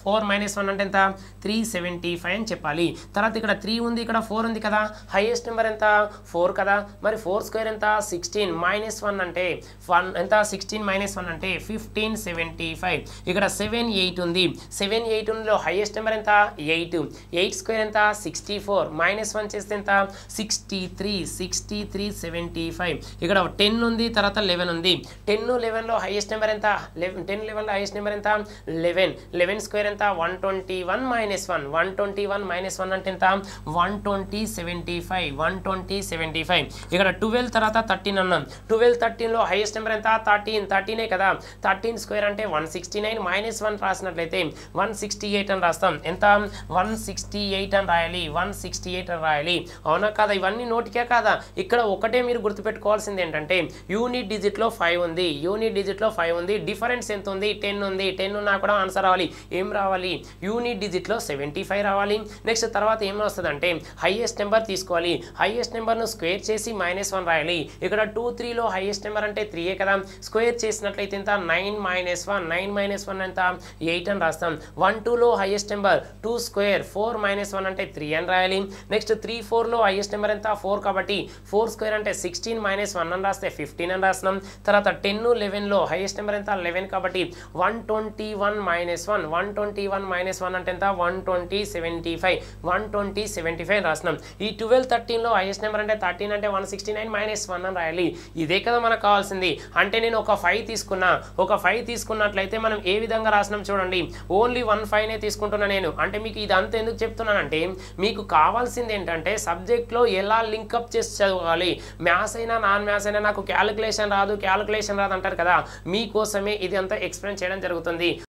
Speaker 1: four minus one అంటే ఎంత? త్రీ సెవెంటీ ఫైవ్ అని చెప్పాలి. తర్వాత ఇక్కడ త్రీ ఉంది ఇక్కడ ఫోర్ ఉంది కదా. హైయెస్ట్ నెంబర్ ఎంత? ఫోర్ కదా. మరి ఫోర్ స్క్వేర్ ఎంత? సిక్స్టీన్ మైనస్ వన్ అంటే వన్ ఎంత? సిక్స్టీన్ మైనస్ వన్ అంటే ఫిఫ్టీన్ సెవెంటీ ఫైవ్ ఇక్కడ సెవెన్ ఎయిట్ ఉంది. సెవెన్ ఎయిట్ ఉందిలో హైయెస్ట్ నెంబర్ ఎంత? ఎయిట్ ఎయిట్ స్క్వేర్ ఎంత? సిక్స్టీ ఫోర్ మైనస్ వన్ చేస్తే ఎంత? Sixty three sixty three seventy five ఇక్కడ టెన్ ఉంది తర్వాత లెవెన్ ఉంది. టెన్ లెవెన్లో హైయెస్ట్ నెంబర్ ఎంత? లెవెన్ టెన్ లెవెన్లో హైయెస్ట్ నెంబర్ ఎంత? లెవెన్ లెవెన్ స్క్వేర్ ఎంత? One twenty one minus one one twenty one minus one అంటే ఎంత? One twenty seventy five one twenty seventy five ఇక్కడ ట్వెల్వ్ తర్వాత థర్టీన్ అన్నాం. ట్వెల్వ్ థర్టీన్లో హైయెస్ట్ నెంబర్ ఎంత? థర్టీన్ థర్టీనే కదా? థర్టీన్ స్క్వేర్ అంటే one sixty nine minus one రాసినట్లయితే one sixty eight అని రాస్తాం. ఎంత? వన్ సిక్స్టీ ఎయిట్ అని రాయాలి. వన్ సిక్స్టీ ఎయిట్ అని రాయాలి. అవునా కాదా? ఇవన్నీ నోటికే కాదా? ఇక్కడ ఒకటే మీరు గుర్తుపెట్టుకోవాల్సింది ఏంటంటే యూనిట్ డిజిట్లో ఫైవ్ ఉంది. యూనిట్ డిజిట్లో ఫైవ్ ఉంది. డిఫరెన్స్ ఎంత ఉంది? టెన్ ఉంది. టెన్ ఉన్నా కూడా ఆన్సర్ రావాలి. ఏం రావాలి? యూనిట్ డిజిట్లో సెవెంటీ ఫైవ్ రావాలి. నెక్స్ట్ తర్వాత ఏం వస్తుందంటే హైయెస్ట్ నెంబర్ తీసుకోవాలి హైయెస్ట్ నెంబర్ను స్క్వేర్ చేసి మైనస్ వన్ రాయాలి. ఇక్కడ టూ త్రీలో హైయెస్ట్ నెంబర్ అంటే త్రీయే కదా. స్క్వేర్ చేసినట్లయితే ఎంత? Nine minus one nine minus one ఎంత? ఎయిట్ అని రాస్తాం. వన్ టూలో highest number two square four minus one అంటే త్రీ అని రాయాలి. నెక్స్ట్ త్రీ ఫోర్లో హైయెస్ట్ నెంబర్ ఎంత? ఫోర్ కాబట్టి ఫోర్ స్క్వేర్ అంటే సిక్స్టీన్ మైనస్ వన్ అని రాస్తే ఫిఫ్టీన్ అని రాస్తాం తర్వాత టెన్ లెవెన్లో హైయెస్ట్ నెంబర్ ఎంత? లెవెన్ కాబట్టి one twenty one minus one one twenty one minus one అంటే ఎంత? One twenty seventy five one twenty seventy five రాసినాం ఈ ట్వెల్వ్ థర్టీన్లో హైయెస్ట్ నెంబర్ అంటే థర్టీన్ అంటే one sixty nine minus one అని రాయాలి. ఇదే కదా మనకు కావాల్సింది. అంటే నేను ఒక ఫైవ్ తీసుకున్నా. ఒక ఫైవ్ తీసుకున్నట్లయితే మనం ఏ విధంగా రాసినాం చూడండి. ఓన్లీ వన్ ఫైవ్నే తీసుకుంటున్నా నేను. అంటే మీకు ఇదంతా ఎందుకు చెప్తున్నానంటే మీకు కావాల్సింది ఏంటంటే సబ్జెక్ట్లో ఎలా లింకప్ చేసి చదవాలి. మ్యాథ్స్ అయినా నాన్ మ్యాథ్స్ అయినా నాకు క్యాలిక్యులేషన్ రాదు క్యాలిక్యులేషన్ రాదు అంటారు కదా. మీకోసమే ఇది అంతా ఎక్స్ప్లెయిన్ చేయడం జరుగుతుంది.